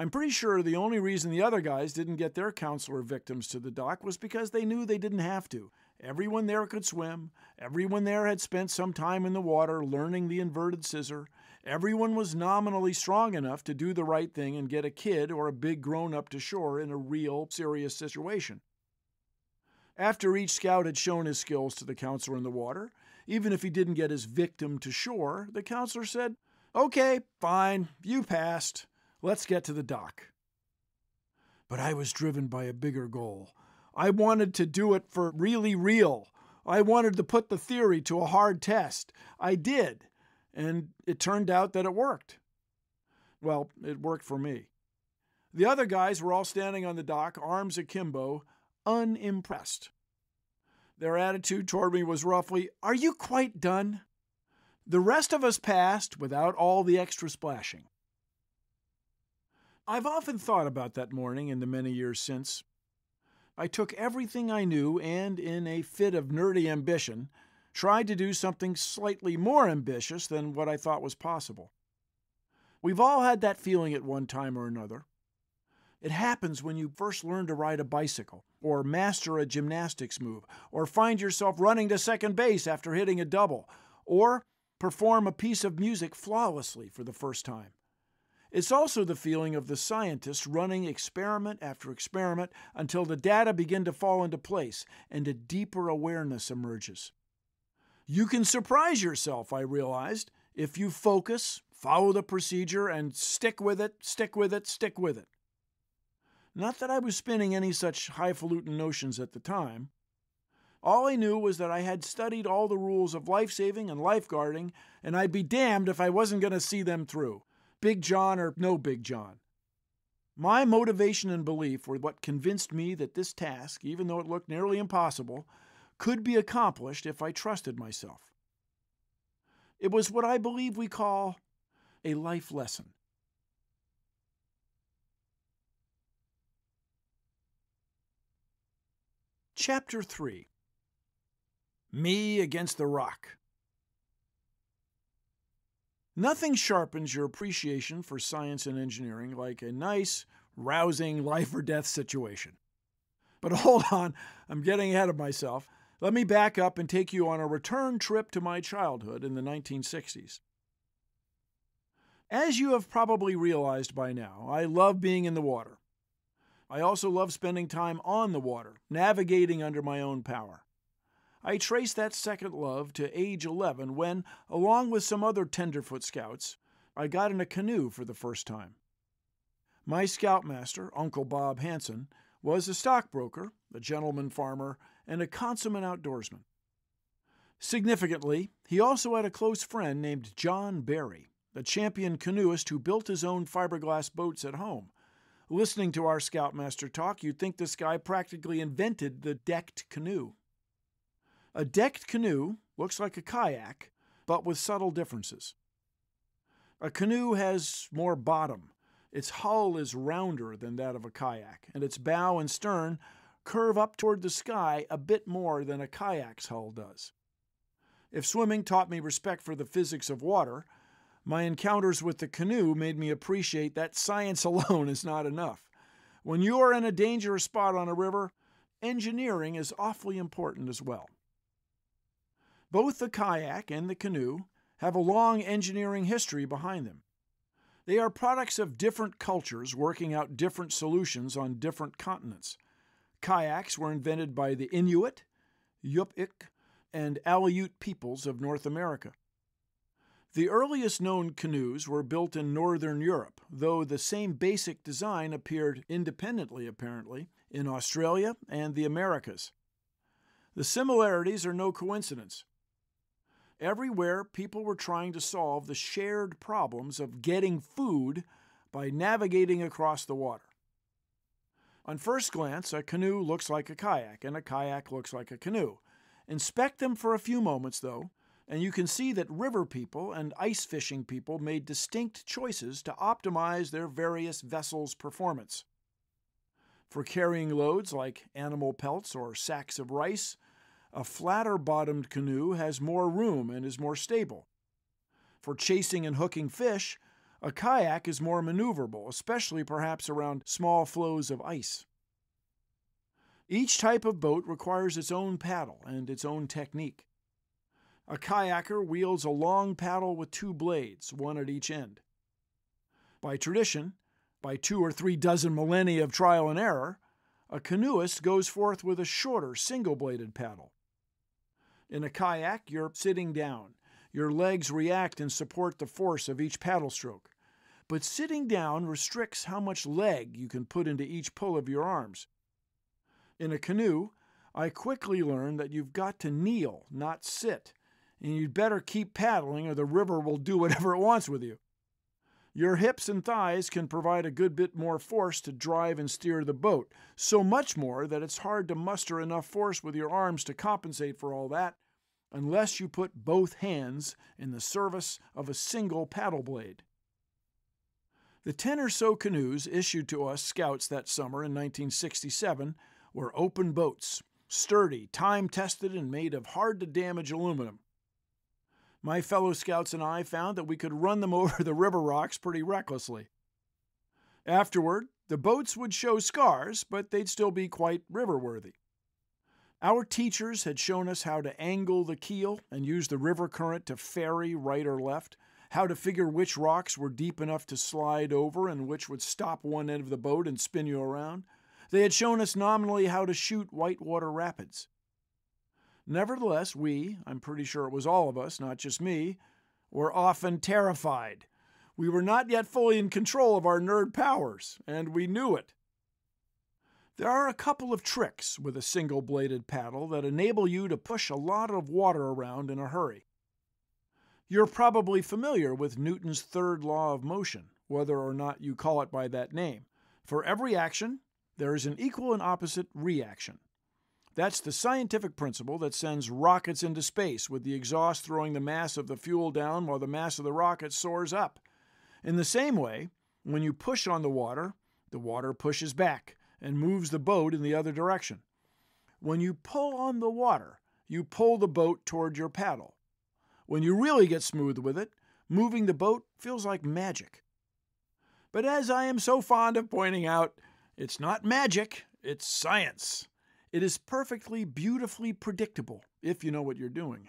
I'm pretty sure the only reason the other guys didn't get their counselor victims to the dock was because they knew they didn't have to. Everyone there could swim. Everyone there had spent some time in the water learning the inverted scissor. Everyone was nominally strong enough to do the right thing and get a kid or a big grown up to shore in a real, serious situation. After each scout had shown his skills to the counselor in the water, even if he didn't get his victim to shore, the counselor said, Okay, fine, you passed. Let's get to the dock. But I was driven by a bigger goal. I wanted to do it for really real. I wanted to put the theory to a hard test. I did, and it turned out that it worked. Well, it worked for me. The other guys were all standing on the dock, arms akimbo, unimpressed. Their attitude toward me was roughly, Are you quite done? The rest of us passed without all the extra splashing. I've often thought about that morning in the many years since. I took everything I knew and, in a fit of nerdy ambition, tried to do something slightly more ambitious than what I thought was possible. We've all had that feeling at one time or another. It happens when you first learn to ride a bicycle, or master a gymnastics move, or find yourself running to second base after hitting a double, or perform a piece of music flawlessly for the first time. It's also the feeling of the scientist running experiment after experiment until the data begin to fall into place and a deeper awareness emerges. You can surprise yourself, I realized, if you focus, follow the procedure, and stick with it, stick with it, stick with it. Not that I was spinning any such highfalutin notions at the time. All I knew was that I had studied all the rules of life saving and lifeguarding, and I'd be damned if I wasn't going to see them through. Big John or no Big John. My motivation and belief were what convinced me that this task, even though it looked nearly impossible, could be accomplished if I trusted myself. It was what I believe we call a life lesson. Chapter 3 Me Against the Rock. Nothing sharpens your appreciation for science and engineering like a nice, rousing life or death situation. But hold on, I'm getting ahead of myself. Let me back up and take you on a return trip to my childhood in the 1960s. As you have probably realized by now, I love being in the water. I also love spending time on the water, navigating under my own power. I trace that second love to age 11 when, along with some other Tenderfoot scouts, I got in a canoe for the first time. My scoutmaster, Uncle Bob Hanson, was a stockbroker, a gentleman farmer, and a consummate outdoorsman. Significantly, he also had a close friend named John Barry, a champion canoeist who built his own fiberglass boats at home Listening to our Scoutmaster talk, you'd think this guy practically invented the decked canoe. A decked canoe looks like a kayak, but with subtle differences. A canoe has more bottom. Its hull is rounder than that of a kayak, and its bow and stern curve up toward the sky a bit more than a kayak's hull does. If swimming taught me respect for the physics of water, my encounters with the canoe made me appreciate that science alone is not enough. When you are in a dangerous spot on a river, engineering is awfully important as well. Both the kayak and the canoe have a long engineering history behind them. They are products of different cultures working out different solutions on different continents. Kayaks were invented by the Inuit, Yupik, and Aleut peoples of North America. The earliest known canoes were built in northern Europe, though the same basic design appeared independently, apparently, in Australia and the Americas. The similarities are no coincidence. Everywhere, people were trying to solve the shared problems of getting food by navigating across the water. On first glance, a canoe looks like a kayak, and a kayak looks like a canoe. Inspect them for a few moments, though, and you can see that river people and ice fishing people made distinct choices to optimize their various vessels' performance. For carrying loads like animal pelts or sacks of rice, a flatter bottomed canoe has more room and is more stable. For chasing and hooking fish, a kayak is more maneuverable, especially perhaps around small floes of ice. Each type of boat requires its own paddle and its own technique. A kayaker wields a long paddle with two blades, one at each end. By tradition, by two or three dozen millennia of trial and error, a canoeist goes forth with a shorter, single bladed paddle. In a kayak, you're sitting down. Your legs react and support the force of each paddle stroke. But sitting down restricts how much leg you can put into each pull of your arms. In a canoe, I quickly learned that you've got to kneel, not sit, and you'd better keep paddling or the river will do whatever it wants with you. Your hips and thighs can provide a good bit more force to drive and steer the boat, so much more that it's hard to muster enough force with your arms to compensate for all that, unless you put both hands in the service of a single paddle blade. The ten or so canoes issued to us scouts that summer in 1967 were open boats, sturdy, time tested, and made of hard to damage aluminum my fellow scouts and I found that we could run them over the river rocks pretty recklessly. Afterward, the boats would show scars, but they'd still be quite river worthy. Our teachers had shown us how to angle the keel and use the river current to ferry right or left, how to figure which rocks were deep enough to slide over and which would stop one end of the boat and spin you around. They had shown us nominally how to shoot whitewater rapids. Nevertheless, we, I'm pretty sure it was all of us, not just me, were often terrified. We were not yet fully in control of our nerd powers, and we knew it. There are a couple of tricks with a single bladed paddle that enable you to push a lot of water around in a hurry. You're probably familiar with Newton's third law of motion, whether or not you call it by that name. For every action, there is an equal and opposite reaction. That's the scientific principle that sends rockets into space, with the exhaust throwing the mass of the fuel down while the mass of the rocket soars up. In the same way, when you push on the water, the water pushes back and moves the boat in the other direction. When you pull on the water, you pull the boat toward your paddle. When you really get smooth with it, moving the boat feels like magic. But as I am so fond of pointing out, it's not magic, it's science. It is perfectly, beautifully predictable if you know what you're doing.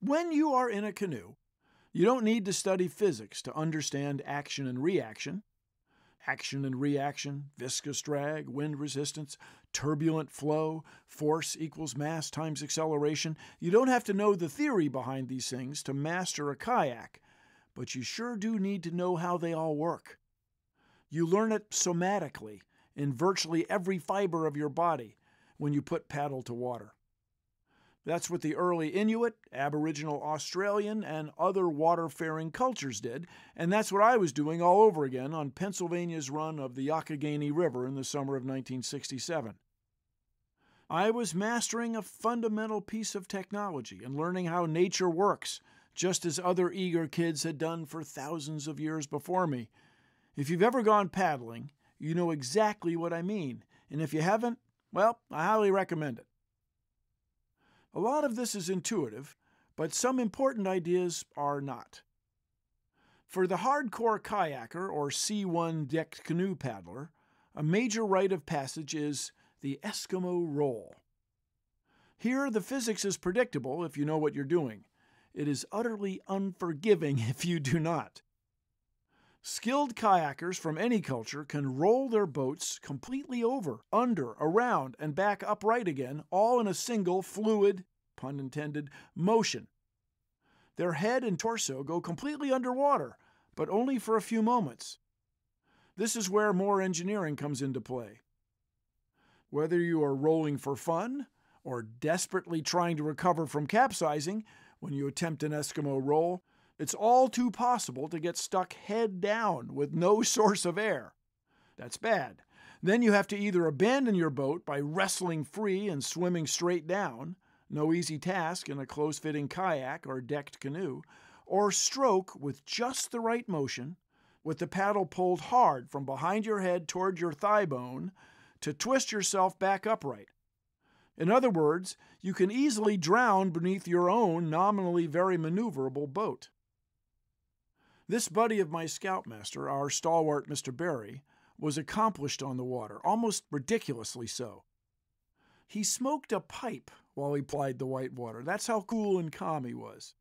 When you are in a canoe, you don't need to study physics to understand action and reaction. action and reaction, viscous drag, wind resistance, turbulent flow, force equals mass times acceleration. You don't have to know the theory behind these things to master a kayak, but you sure do need to know how they all work. You learn it somatically in virtually every fiber of your body when you put paddle to water. That's what the early Inuit, Aboriginal Australian, and other waterfaring cultures did, and that's what I was doing all over again on Pennsylvania's run of the Youghiogheny River in the summer of 1967. I was mastering a fundamental piece of technology and learning how nature works, just as other eager kids had done for thousands of years before me. If you've ever gone paddling, you know exactly what I mean, and if you haven't, well, I highly recommend it. A lot of this is intuitive, but some important ideas are not. For the hardcore kayaker or C1 decked canoe paddler, a major rite of passage is the Eskimo roll. Here, the physics is predictable if you know what you're doing. It is utterly unforgiving if you do not. Skilled kayakers from any culture can roll their boats completely over, under, around, and back upright again, all in a single fluid, pun intended, motion. Their head and torso go completely underwater, but only for a few moments. This is where more engineering comes into play. Whether you are rolling for fun or desperately trying to recover from capsizing when you attempt an Eskimo roll, it's all too possible to get stuck head down with no source of air. That's bad. Then you have to either abandon your boat by wrestling free and swimming straight down, no easy task in a close fitting kayak or decked canoe, or stroke with just the right motion, with the paddle pulled hard from behind your head toward your thigh bone to twist yourself back upright. In other words, you can easily drown beneath your own nominally very maneuverable boat. This buddy of my scoutmaster, our stalwart Mr. Barry, was accomplished on the water, almost ridiculously so. He smoked a pipe while he plied the white water. That's how cool and calm he was.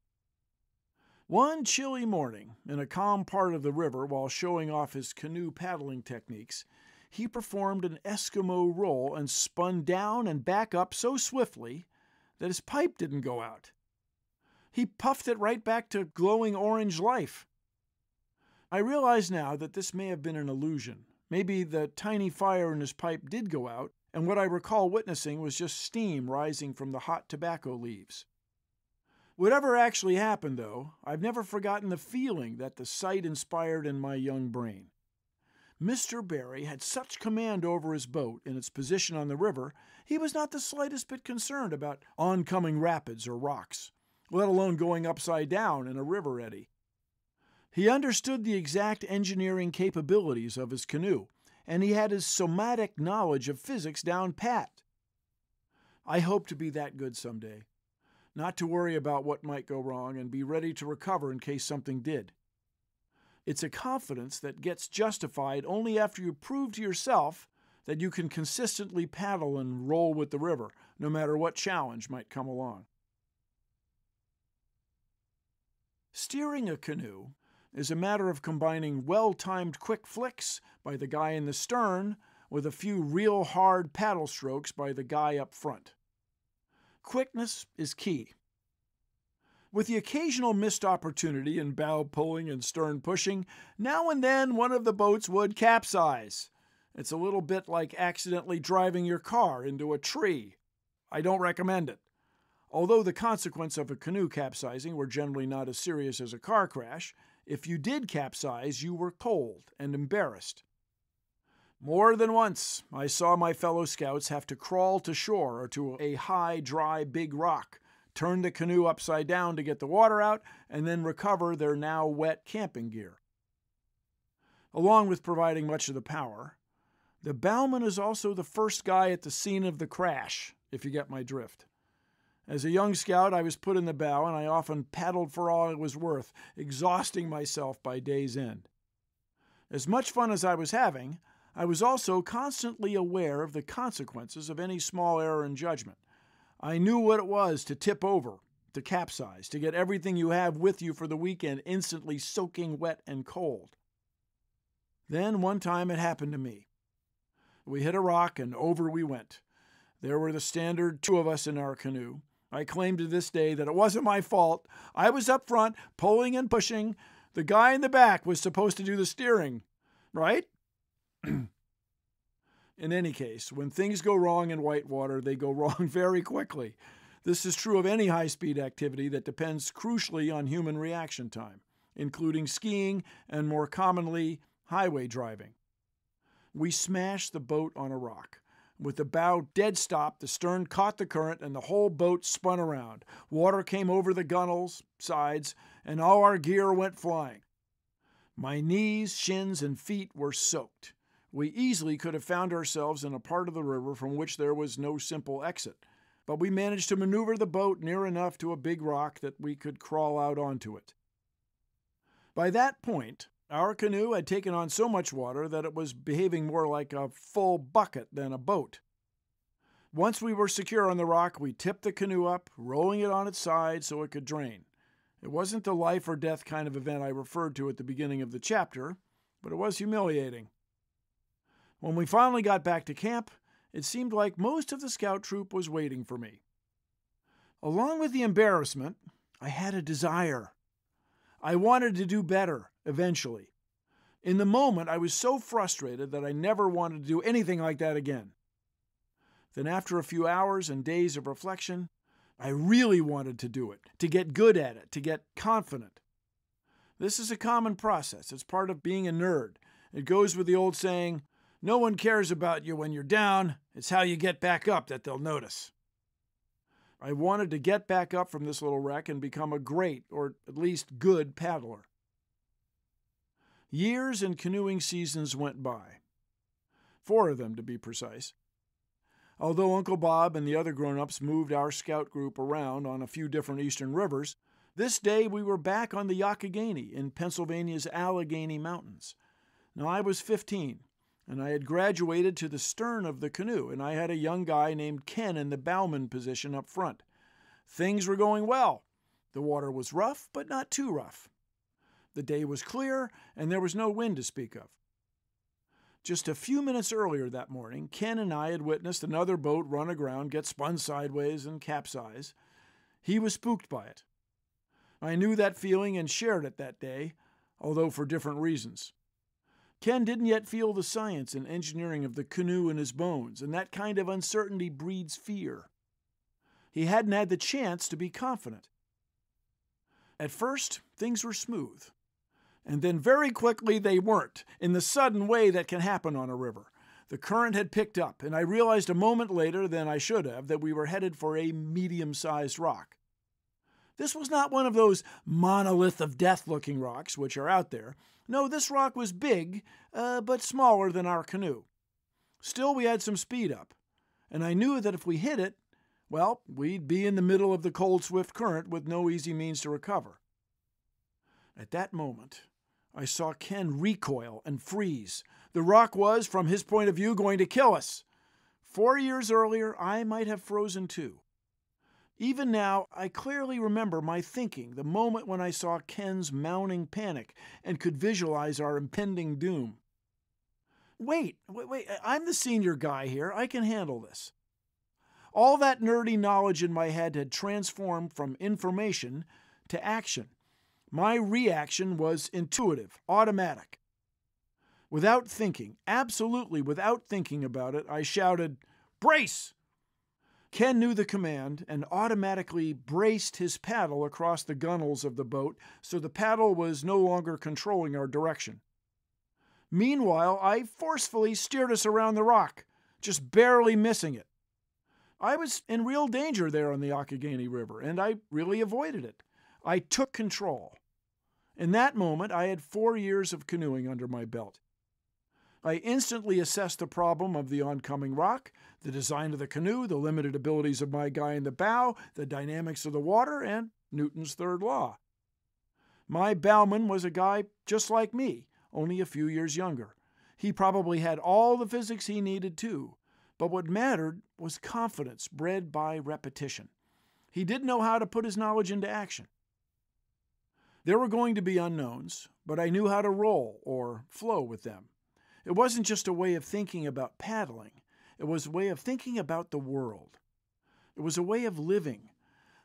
One chilly morning, in a calm part of the river while showing off his canoe paddling techniques, he performed an Eskimo roll and spun down and back up so swiftly that his pipe didn't go out. He puffed it right back to glowing orange life. I realize now that this may have been an illusion. Maybe the tiny fire in his pipe did go out, and what I recall witnessing was just steam rising from the hot tobacco leaves. Whatever actually happened, though, I've never forgotten the feeling that the sight inspired in my young brain. Mr. Barry had such command over his boat and its position on the river, he was not the slightest bit concerned about oncoming rapids or rocks, let alone going upside down in a river eddy. He understood the exact engineering capabilities of his canoe, and he had his somatic knowledge of physics down pat. I hope to be that good someday, not to worry about what might go wrong and be ready to recover in case something did. It's a confidence that gets justified only after you prove to yourself that you can consistently paddle and roll with the river, no matter what challenge might come along. Steering a canoe is a matter of combining well timed quick flicks by the guy in the stern with a few real hard paddle strokes by the guy up front. Quickness is key. With the occasional missed opportunity in bow pulling and stern pushing, now and then one of the boats would capsize. It's a little bit like accidentally driving your car into a tree. I don't recommend it. Although the consequence of a canoe capsizing were generally not as serious as a car crash, if you did capsize, you were cold and embarrassed. More than once, I saw my fellow scouts have to crawl to shore or to a high, dry, big rock turn the canoe upside down to get the water out, and then recover their now wet camping gear. Along with providing much of the power, the bowman is also the first guy at the scene of the crash, if you get my drift. As a young scout, I was put in the bow, and I often paddled for all it was worth, exhausting myself by day's end. As much fun as I was having, I was also constantly aware of the consequences of any small error in judgment. I knew what it was to tip over, to capsize, to get everything you have with you for the weekend instantly soaking wet and cold. Then one time it happened to me. We hit a rock and over we went. There were the standard two of us in our canoe. I claim to this day that it wasn't my fault. I was up front, pulling and pushing. The guy in the back was supposed to do the steering, right? in any case, when things go wrong in whitewater, they go wrong very quickly. This is true of any high speed activity that depends crucially on human reaction time, including skiing and more commonly, highway driving. We smashed the boat on a rock. With the bow dead stop, the stern caught the current and the whole boat spun around. Water came over the gunwales, sides, and all our gear went flying. My knees, shins, and feet were soaked. We easily could have found ourselves in a part of the river from which there was no simple exit, but we managed to maneuver the boat near enough to a big rock that we could crawl out onto it. By that point, our canoe had taken on so much water that it was behaving more like a full bucket than a boat. Once we were secure on the rock, we tipped the canoe up, rolling it on its side so it could drain. It wasn't the life or death kind of event I referred to at the beginning of the chapter, but it was humiliating. When we finally got back to camp, it seemed like most of the scout troop was waiting for me. Along with the embarrassment, I had a desire. I wanted to do better, eventually. In the moment, I was so frustrated that I never wanted to do anything like that again. Then, after a few hours and days of reflection, I really wanted to do it, to get good at it, to get confident. This is a common process. It's part of being a nerd. It goes with the old saying, no one cares about you when you're down. It's how you get back up that they'll notice. I wanted to get back up from this little wreck and become a great, or at least good, paddler. Years and canoeing seasons went by. Four of them, to be precise. Although Uncle Bob and the other grown ups moved our scout group around on a few different eastern rivers, this day we were back on the Youghiogheny in Pennsylvania's Allegheny Mountains. Now I was 15, and I had graduated to the stern of the canoe, and I had a young guy named Ken in the bowman position up front. Things were going well. The water was rough, but not too rough. The day was clear, and there was no wind to speak of. Just a few minutes earlier that morning, Ken and I had witnessed another boat run aground, get spun sideways, and capsize. He was spooked by it. I knew that feeling and shared it that day, although for different reasons. Ken didn't yet feel the science and engineering of the canoe in his bones, and that kind of uncertainty breeds fear. He hadn't had the chance to be confident. At first, things were smooth. And then very quickly they weren't, in the sudden way that can happen on a river. The current had picked up, and I realized a moment later than I should have that we were headed for a medium sized rock. This was not one of those monolith of death looking rocks which are out there. No, this rock was big, uh, but smaller than our canoe. Still, we had some speed up, and I knew that if we hit it, well, we'd be in the middle of the cold, swift current with no easy means to recover. At that moment, I saw Ken recoil and freeze. The rock was, from his point of view, going to kill us. Four years earlier, I might have frozen too. Even now, I clearly remember my thinking the moment when I saw Ken's mounting panic and could visualize our impending doom. Wait, wait, wait, I'm the senior guy here. I can handle this. All that nerdy knowledge in my head had transformed from information to action. My reaction was intuitive, automatic. Without thinking, absolutely without thinking about it, I shouted, Brace! Ken knew the command and automatically braced his paddle across the gunwales of the boat so the paddle was no longer controlling our direction. Meanwhile, I forcefully steered us around the rock, just barely missing it. I was in real danger there on the Youghiogheny River, and I really avoided it. I took control. In that moment, I had four years of canoeing under my belt. I instantly assessed the problem of the oncoming rock, the design of the canoe, the limited abilities of my guy in the bow, the dynamics of the water, and Newton's third law. My bowman was a guy just like me, only a few years younger. He probably had all the physics he needed too, but what mattered was confidence bred by repetition. He didn't know how to put his knowledge into action. There were going to be unknowns, but I knew how to roll or flow with them It wasn't just a way of thinking about paddling, it was a way of thinking about the world. It was a way of living.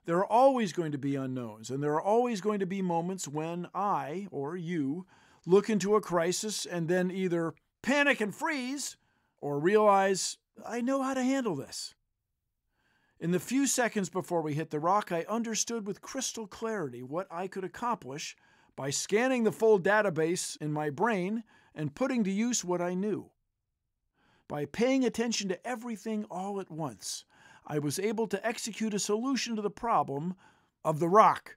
There are always going to be unknowns, and there are always going to be moments when I, or you, look into a crisis and then either panic and freeze or realize, I know how to handle this. In the few seconds before we hit the rock, I understood with crystal clarity what I could accomplish by scanning the full database in my brain and putting to use what I knew. By paying attention to everything all at once, I was able to execute a solution to the problem of the rock.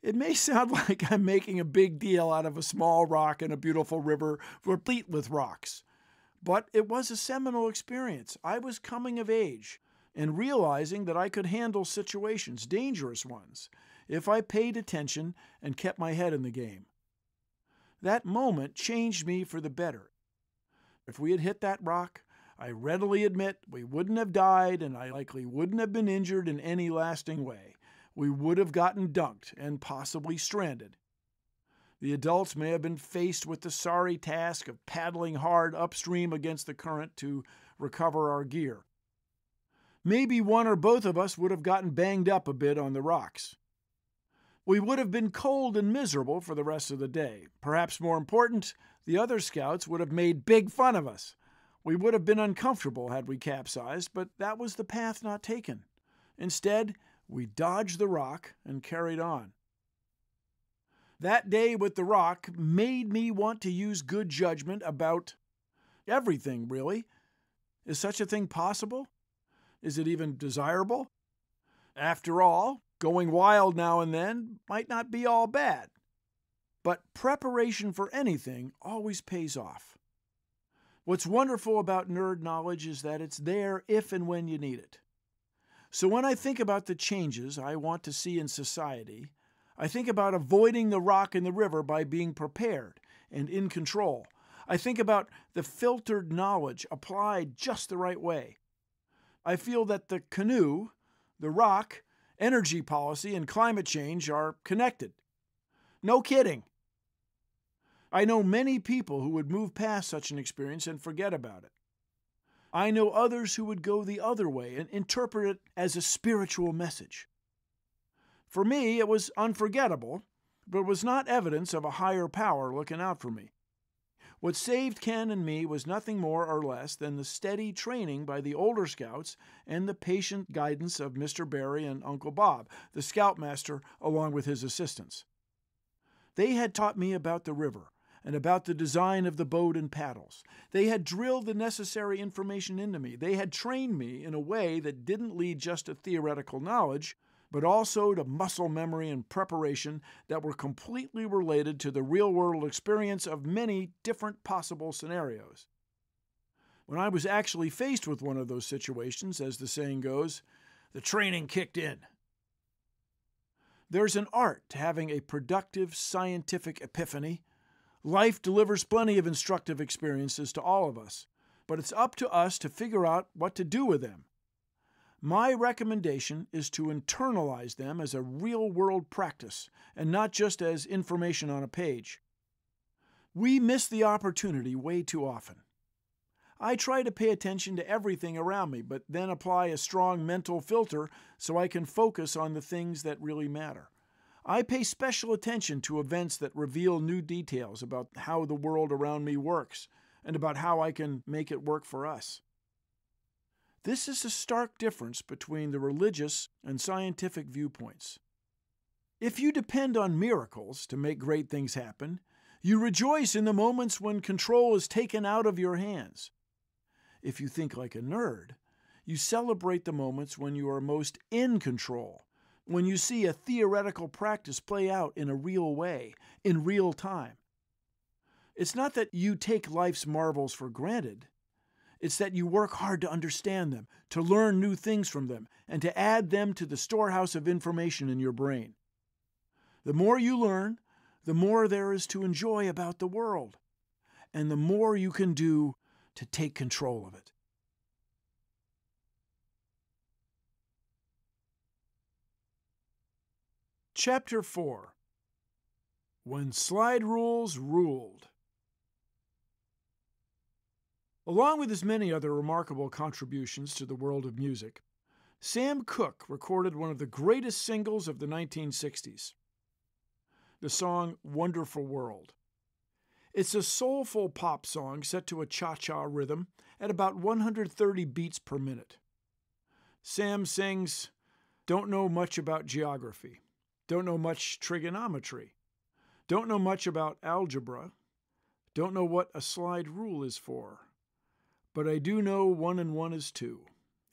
It may sound like I'm making a big deal out of a small rock in a beautiful river replete with rocks, but it was a seminal experience. I was coming of age and realizing that I could handle situations, dangerous ones, if I paid attention and kept my head in the game. That moment changed me for the better. If we had hit that rock, I readily admit we wouldn't have died and I likely wouldn't have been injured in any lasting way. We would have gotten dunked and possibly stranded. The adults may have been faced with the sorry task of paddling hard upstream against the current to recover our gear. Maybe one or both of us would have gotten banged up a bit on the rocks. We would have been cold and miserable for the rest of the day. Perhaps more important, the other scouts would have made big fun of us. We would have been uncomfortable had we capsized, but that was the path not taken. Instead, we dodged the rock and carried on. That day with the rock made me want to use good judgment about everything, really. Is such a thing possible? Is it even desirable? After all, going wild now and then might not be all bad. But preparation for anything always pays off. What's wonderful about nerd knowledge is that it's there if and when you need it. So when I think about the changes I want to see in society, I think about avoiding the rock in the river by being prepared and in control. I think about the filtered knowledge applied just the right way. I feel that the canoe, the rock, energy policy, and climate change are connected. No kidding. I know many people who would move past such an experience and forget about it. I know others who would go the other way and interpret it as a spiritual message. For me, it was unforgettable, but it was not evidence of a higher power looking out for me. What saved Ken and me was nothing more or less than the steady training by the older scouts and the patient guidance of Mr. Barry and Uncle Bob, the scoutmaster, along with his assistants. They had taught me about the river and about the design of the boat and paddles. They had drilled the necessary information into me. They had trained me in a way that didn't lead just to theoretical knowledge, but also to muscle memory and preparation that were completely related to the real world experience of many different possible scenarios. When I was actually faced with one of those situations, as the saying goes, the training kicked in. There's an art to having a productive scientific epiphany. Life delivers plenty of instructive experiences to all of us, but it's up to us to figure out what to do with them my recommendation is to internalize them as a real world practice and not just as information on a page. We miss the opportunity way too often. I try to pay attention to everything around me, but then apply a strong mental filter so I can focus on the things that really matter. I pay special attention to events that reveal new details about how the world around me works and about how I can make it work for us. This is a stark difference between the religious and scientific viewpoints. If you depend on miracles to make great things happen, you rejoice in the moments when control is taken out of your hands. If you think like a nerd, you celebrate the moments when you are most in control, when you see a theoretical practice play out in a real way, in real time. It's not that you take life's marvels for granted. It's that you work hard to understand them, to learn new things from them, and to add them to the storehouse of information in your brain. The more you learn, the more there is to enjoy about the world, and the more you can do to take control of it. Chapter 4 When Slide Rules Ruled Along with his many other remarkable contributions to the world of music, Sam Cooke recorded one of the greatest singles of the 1960s the song Wonderful World. It's a soulful pop song set to a cha cha rhythm at about 130 beats per minute. Sam sings, Don't know much about geography, don't know much trigonometry, don't know much about algebra, don't know what a slide rule is for, but I do know one and one is two.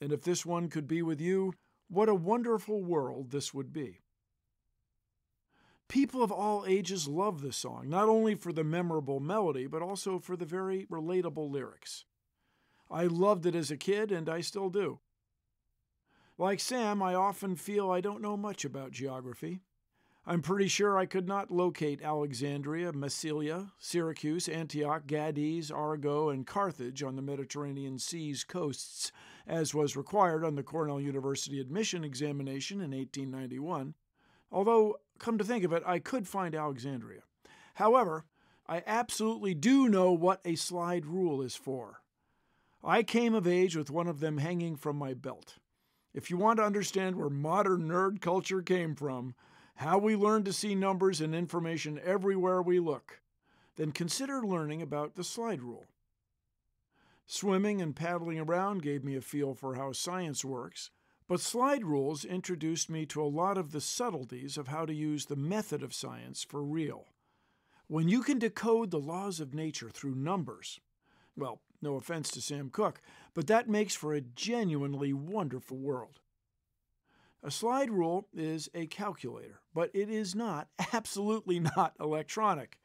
And if this one could be with you, what a wonderful world this would be. People of all ages love this song, not only for the memorable melody, but also for the very relatable lyrics. I loved it as a kid, and I still do. Like Sam, I often feel I don't know much about geography. I'm pretty sure I could not locate Alexandria, Massilia, Syracuse, Antioch, Gades, Argo, and Carthage on the Mediterranean Sea's coasts, as was required on the Cornell University admission examination in 1891. Although, come to think of it, I could find Alexandria. However, I absolutely do know what a slide rule is for. I came of age with one of them hanging from my belt. If you want to understand where modern nerd culture came from, how we learn to see numbers and information everywhere we look, then consider learning about the slide rule. Swimming and paddling around gave me a feel for how science works, but slide rules introduced me to a lot of the subtleties of how to use the method of science for real. When you can decode the laws of nature through numbers, well, no offense to Sam Cooke, but that makes for a genuinely wonderful world. A slide rule is a calculator, but it is not, absolutely not, electronic.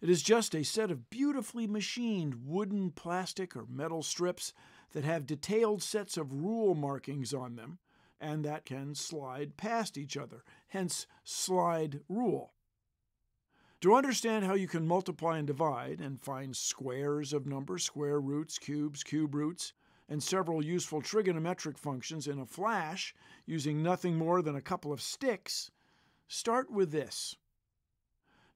It is just a set of beautifully machined wooden, plastic, or metal strips that have detailed sets of rule markings on them and that can slide past each other, hence, slide rule. To understand how you can multiply and divide and find squares of numbers, square roots, cubes, cube roots, and several useful trigonometric functions in a flash using nothing more than a couple of sticks, start with this.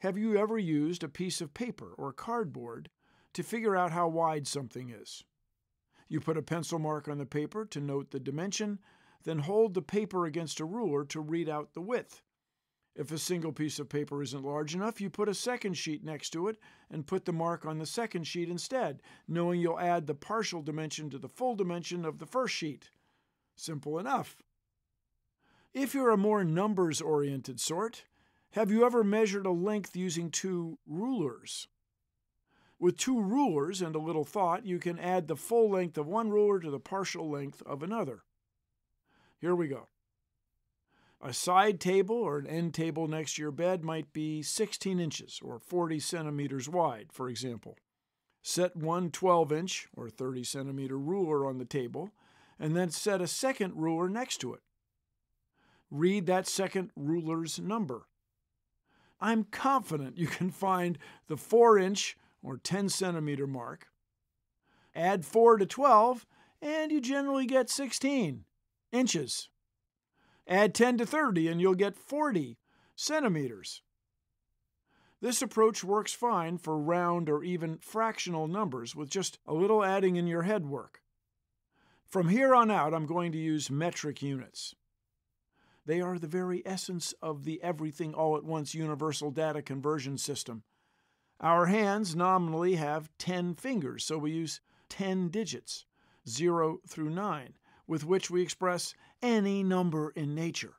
Have you ever used a piece of paper or cardboard to figure out how wide something is? You put a pencil mark on the paper to note the dimension, then hold the paper against a ruler to read out the width. If a single piece of paper isn't large enough, you put a second sheet next to it and put the mark on the second sheet instead, knowing you'll add the partial dimension to the full dimension of the first sheet. Simple enough. If you're a more numbers oriented sort, have you ever measured a length using two rulers? With two rulers and a little thought, you can add the full length of one ruler to the partial length of another. Here we go. A side table or an end table next to your bed might be 16 inches or 40 centimeters wide, for example. Set one 12 inch or 30 centimeter ruler on the table, and then set a second ruler next to it. Read that second ruler's number. I'm confident you can find the 4 inch or 10 centimeter mark. Add 4 to 12, and you generally get 16 inches. Add 10 to 30, and you'll get 40 centimeters. This approach works fine for round or even fractional numbers with just a little adding in your head work. From here on out, I'm going to use metric units. They are the very essence of the everything all at once universal data conversion system. Our hands nominally have 10 fingers, so we use 10 digits, 0 through 9, with which we express any number in nature.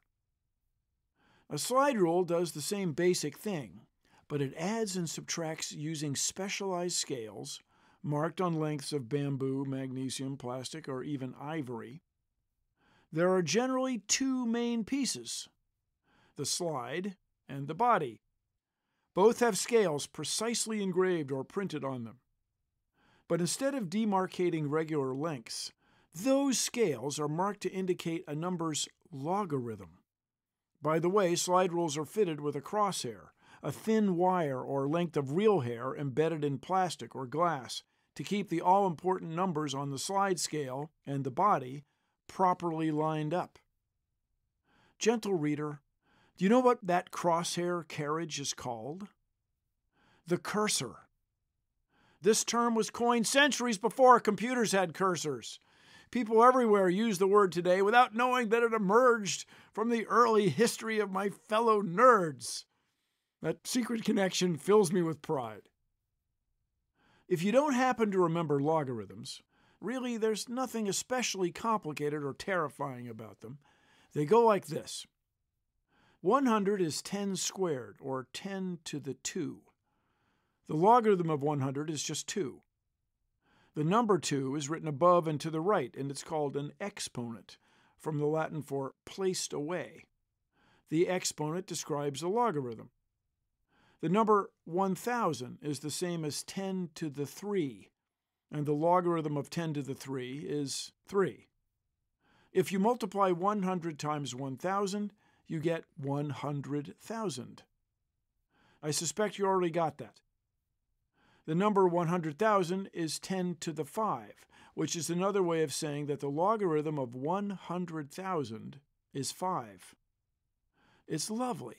A slide rule does the same basic thing, but it adds and subtracts using specialized scales marked on lengths of bamboo, magnesium, plastic, or even ivory. There are generally two main pieces the slide and the body. Both have scales precisely engraved or printed on them. But instead of demarcating regular lengths, those scales are marked to indicate a number's logarithm. By the way, slide rules are fitted with a crosshair, a thin wire or length of real hair embedded in plastic or glass to keep the all important numbers on the slide scale and the body properly lined up. Gentle reader, do you know what that crosshair carriage is called? The cursor. This term was coined centuries before computers had cursors. People everywhere use the word today without knowing that it emerged from the early history of my fellow nerds. That secret connection fills me with pride. If you don't happen to remember logarithms, really there's nothing especially complicated or terrifying about them. They go like this 100 is 10 squared, or 10 to the 2. The logarithm of 100 is just 2. The number 2 is written above and to the right, and it's called an exponent, from the Latin for placed away. The exponent describes a logarithm. The number 1000 is the same as 10 to the 3, and the logarithm of 10 to the 3 is 3. If you multiply 100 times 1000, you get 100,000. I suspect you already got that. The number 100,000 is 10 to the 5, which is another way of saying that the logarithm of 100,000 is 5. It's lovely.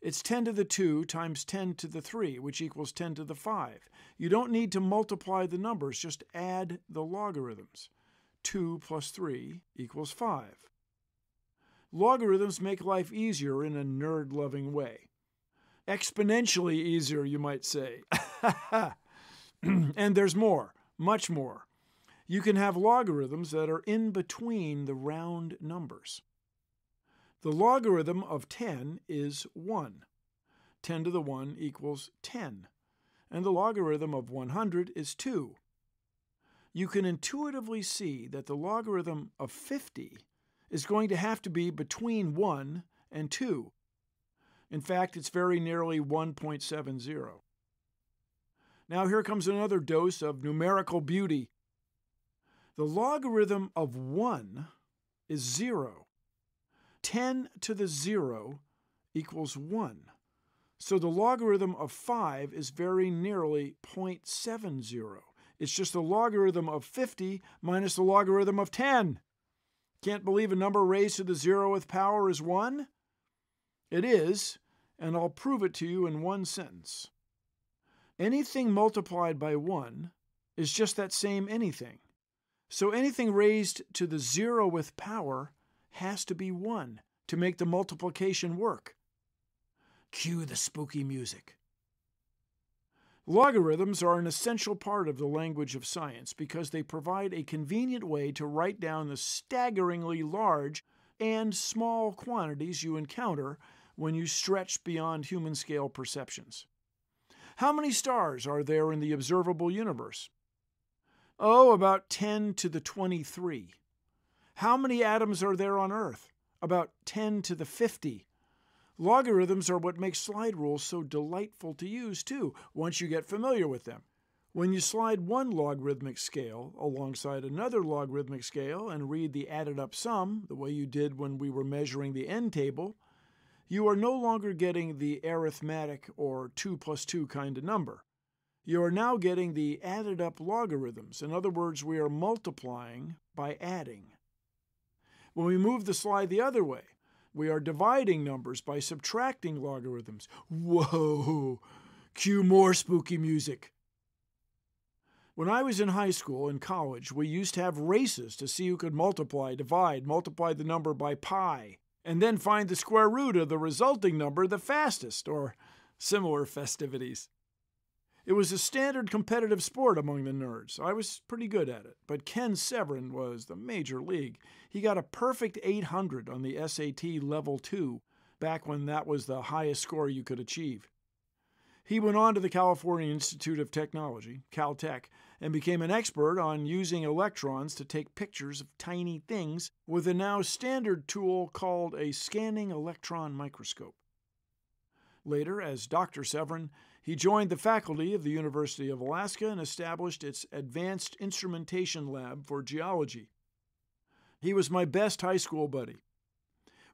It's 10 to the 2 times 10 to the 3, which equals 10 to the 5. You don't need to multiply the numbers, just add the logarithms. 2 plus 3 equals 5. Logarithms make life easier in a nerd loving way exponentially easier, you might say. and there's more, much more. You can have logarithms that are in between the round numbers. The logarithm of 10 is 1. 10 to the 1 equals 10. And the logarithm of 100 is 2. You can intuitively see that the logarithm of 50 is going to have to be between 1 and 2 in fact, it's very nearly 1.70. Now, here comes another dose of numerical beauty. The logarithm of 1 is 0. 10 to the 0 equals 1. So the logarithm of 5 is very nearly 0.70. It's just the logarithm of 50 minus the logarithm of 10. Can't believe a number raised to the zeroth power is 1? It is, and I'll prove it to you in one sentence. Anything multiplied by 1 is just that same anything. So anything raised to the zeroth power has to be 1 to make the multiplication work. Cue the spooky music. Logarithms are an essential part of the language of science because they provide a convenient way to write down the staggeringly large and small quantities you encounter when you stretch beyond human scale perceptions. How many stars are there in the observable universe? Oh, about 10 to the 23. How many atoms are there on Earth? About 10 to the 50. Logarithms are what make slide rules so delightful to use, too, once you get familiar with them. When you slide one logarithmic scale alongside another logarithmic scale and read the added up sum, the way you did when we were measuring the end table, you are no longer getting the arithmetic or 2 plus 2 kind of number. You are now getting the added up logarithms. In other words, we are multiplying by adding. When we move the slide the other way, we are dividing numbers by subtracting logarithms. Whoa! Cue more spooky music. When I was in high school and college, we used to have races to see who could multiply, divide, multiply the number by pi and then find the square root of the resulting number the fastest, or similar festivities. It was a standard competitive sport among the nerds. I was pretty good at it, but Ken Severin was the major league. He got a perfect 800 on the SAT Level 2, back when that was the highest score you could achieve. He went on to the California Institute of Technology, Caltech, and became an expert on using electrons to take pictures of tiny things with a now standard tool called a scanning electron microscope. Later, as Dr. Severin, he joined the faculty of the University of Alaska and established its Advanced Instrumentation Lab for Geology. He was my best high school buddy.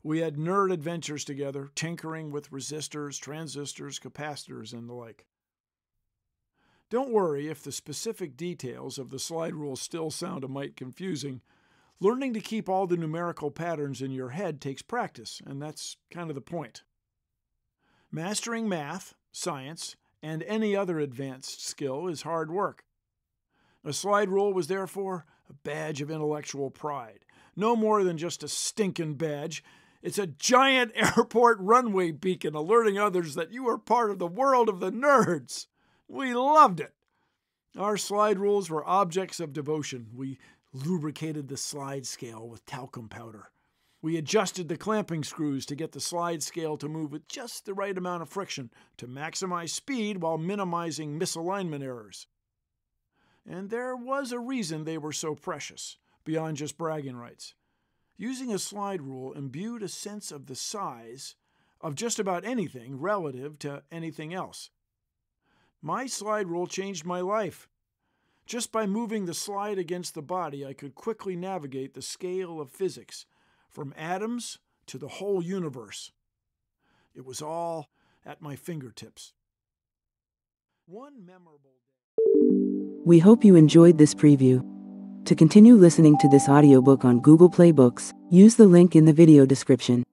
We had nerd adventures together, tinkering with resistors, transistors, capacitors, and the like. Don't worry if the specific details of the slide rule still sound a mite confusing. Learning to keep all the numerical patterns in your head takes practice, and that's kind of the point. Mastering math, science, and any other advanced skill is hard work. A slide rule was therefore a badge of intellectual pride. No more than just a stinking badge. It's a giant airport runway beacon alerting others that you are part of the world of the nerds. We loved it. Our slide rules were objects of devotion. We lubricated the slide scale with talcum powder. We adjusted the clamping screws to get the slide scale to move with just the right amount of friction to maximize speed while minimizing misalignment errors. And there was a reason they were so precious, beyond just bragging rights. Using a slide rule imbued a sense of the size of just about anything relative to anything else. My slide rule changed my life. Just by moving the slide against the body, I could quickly navigate the scale of physics from atoms to the whole universe. It was all at my fingertips. One memorable day. We hope you enjoyed this preview. To continue listening to this audiobook on Google Play Books, use the link in the video description.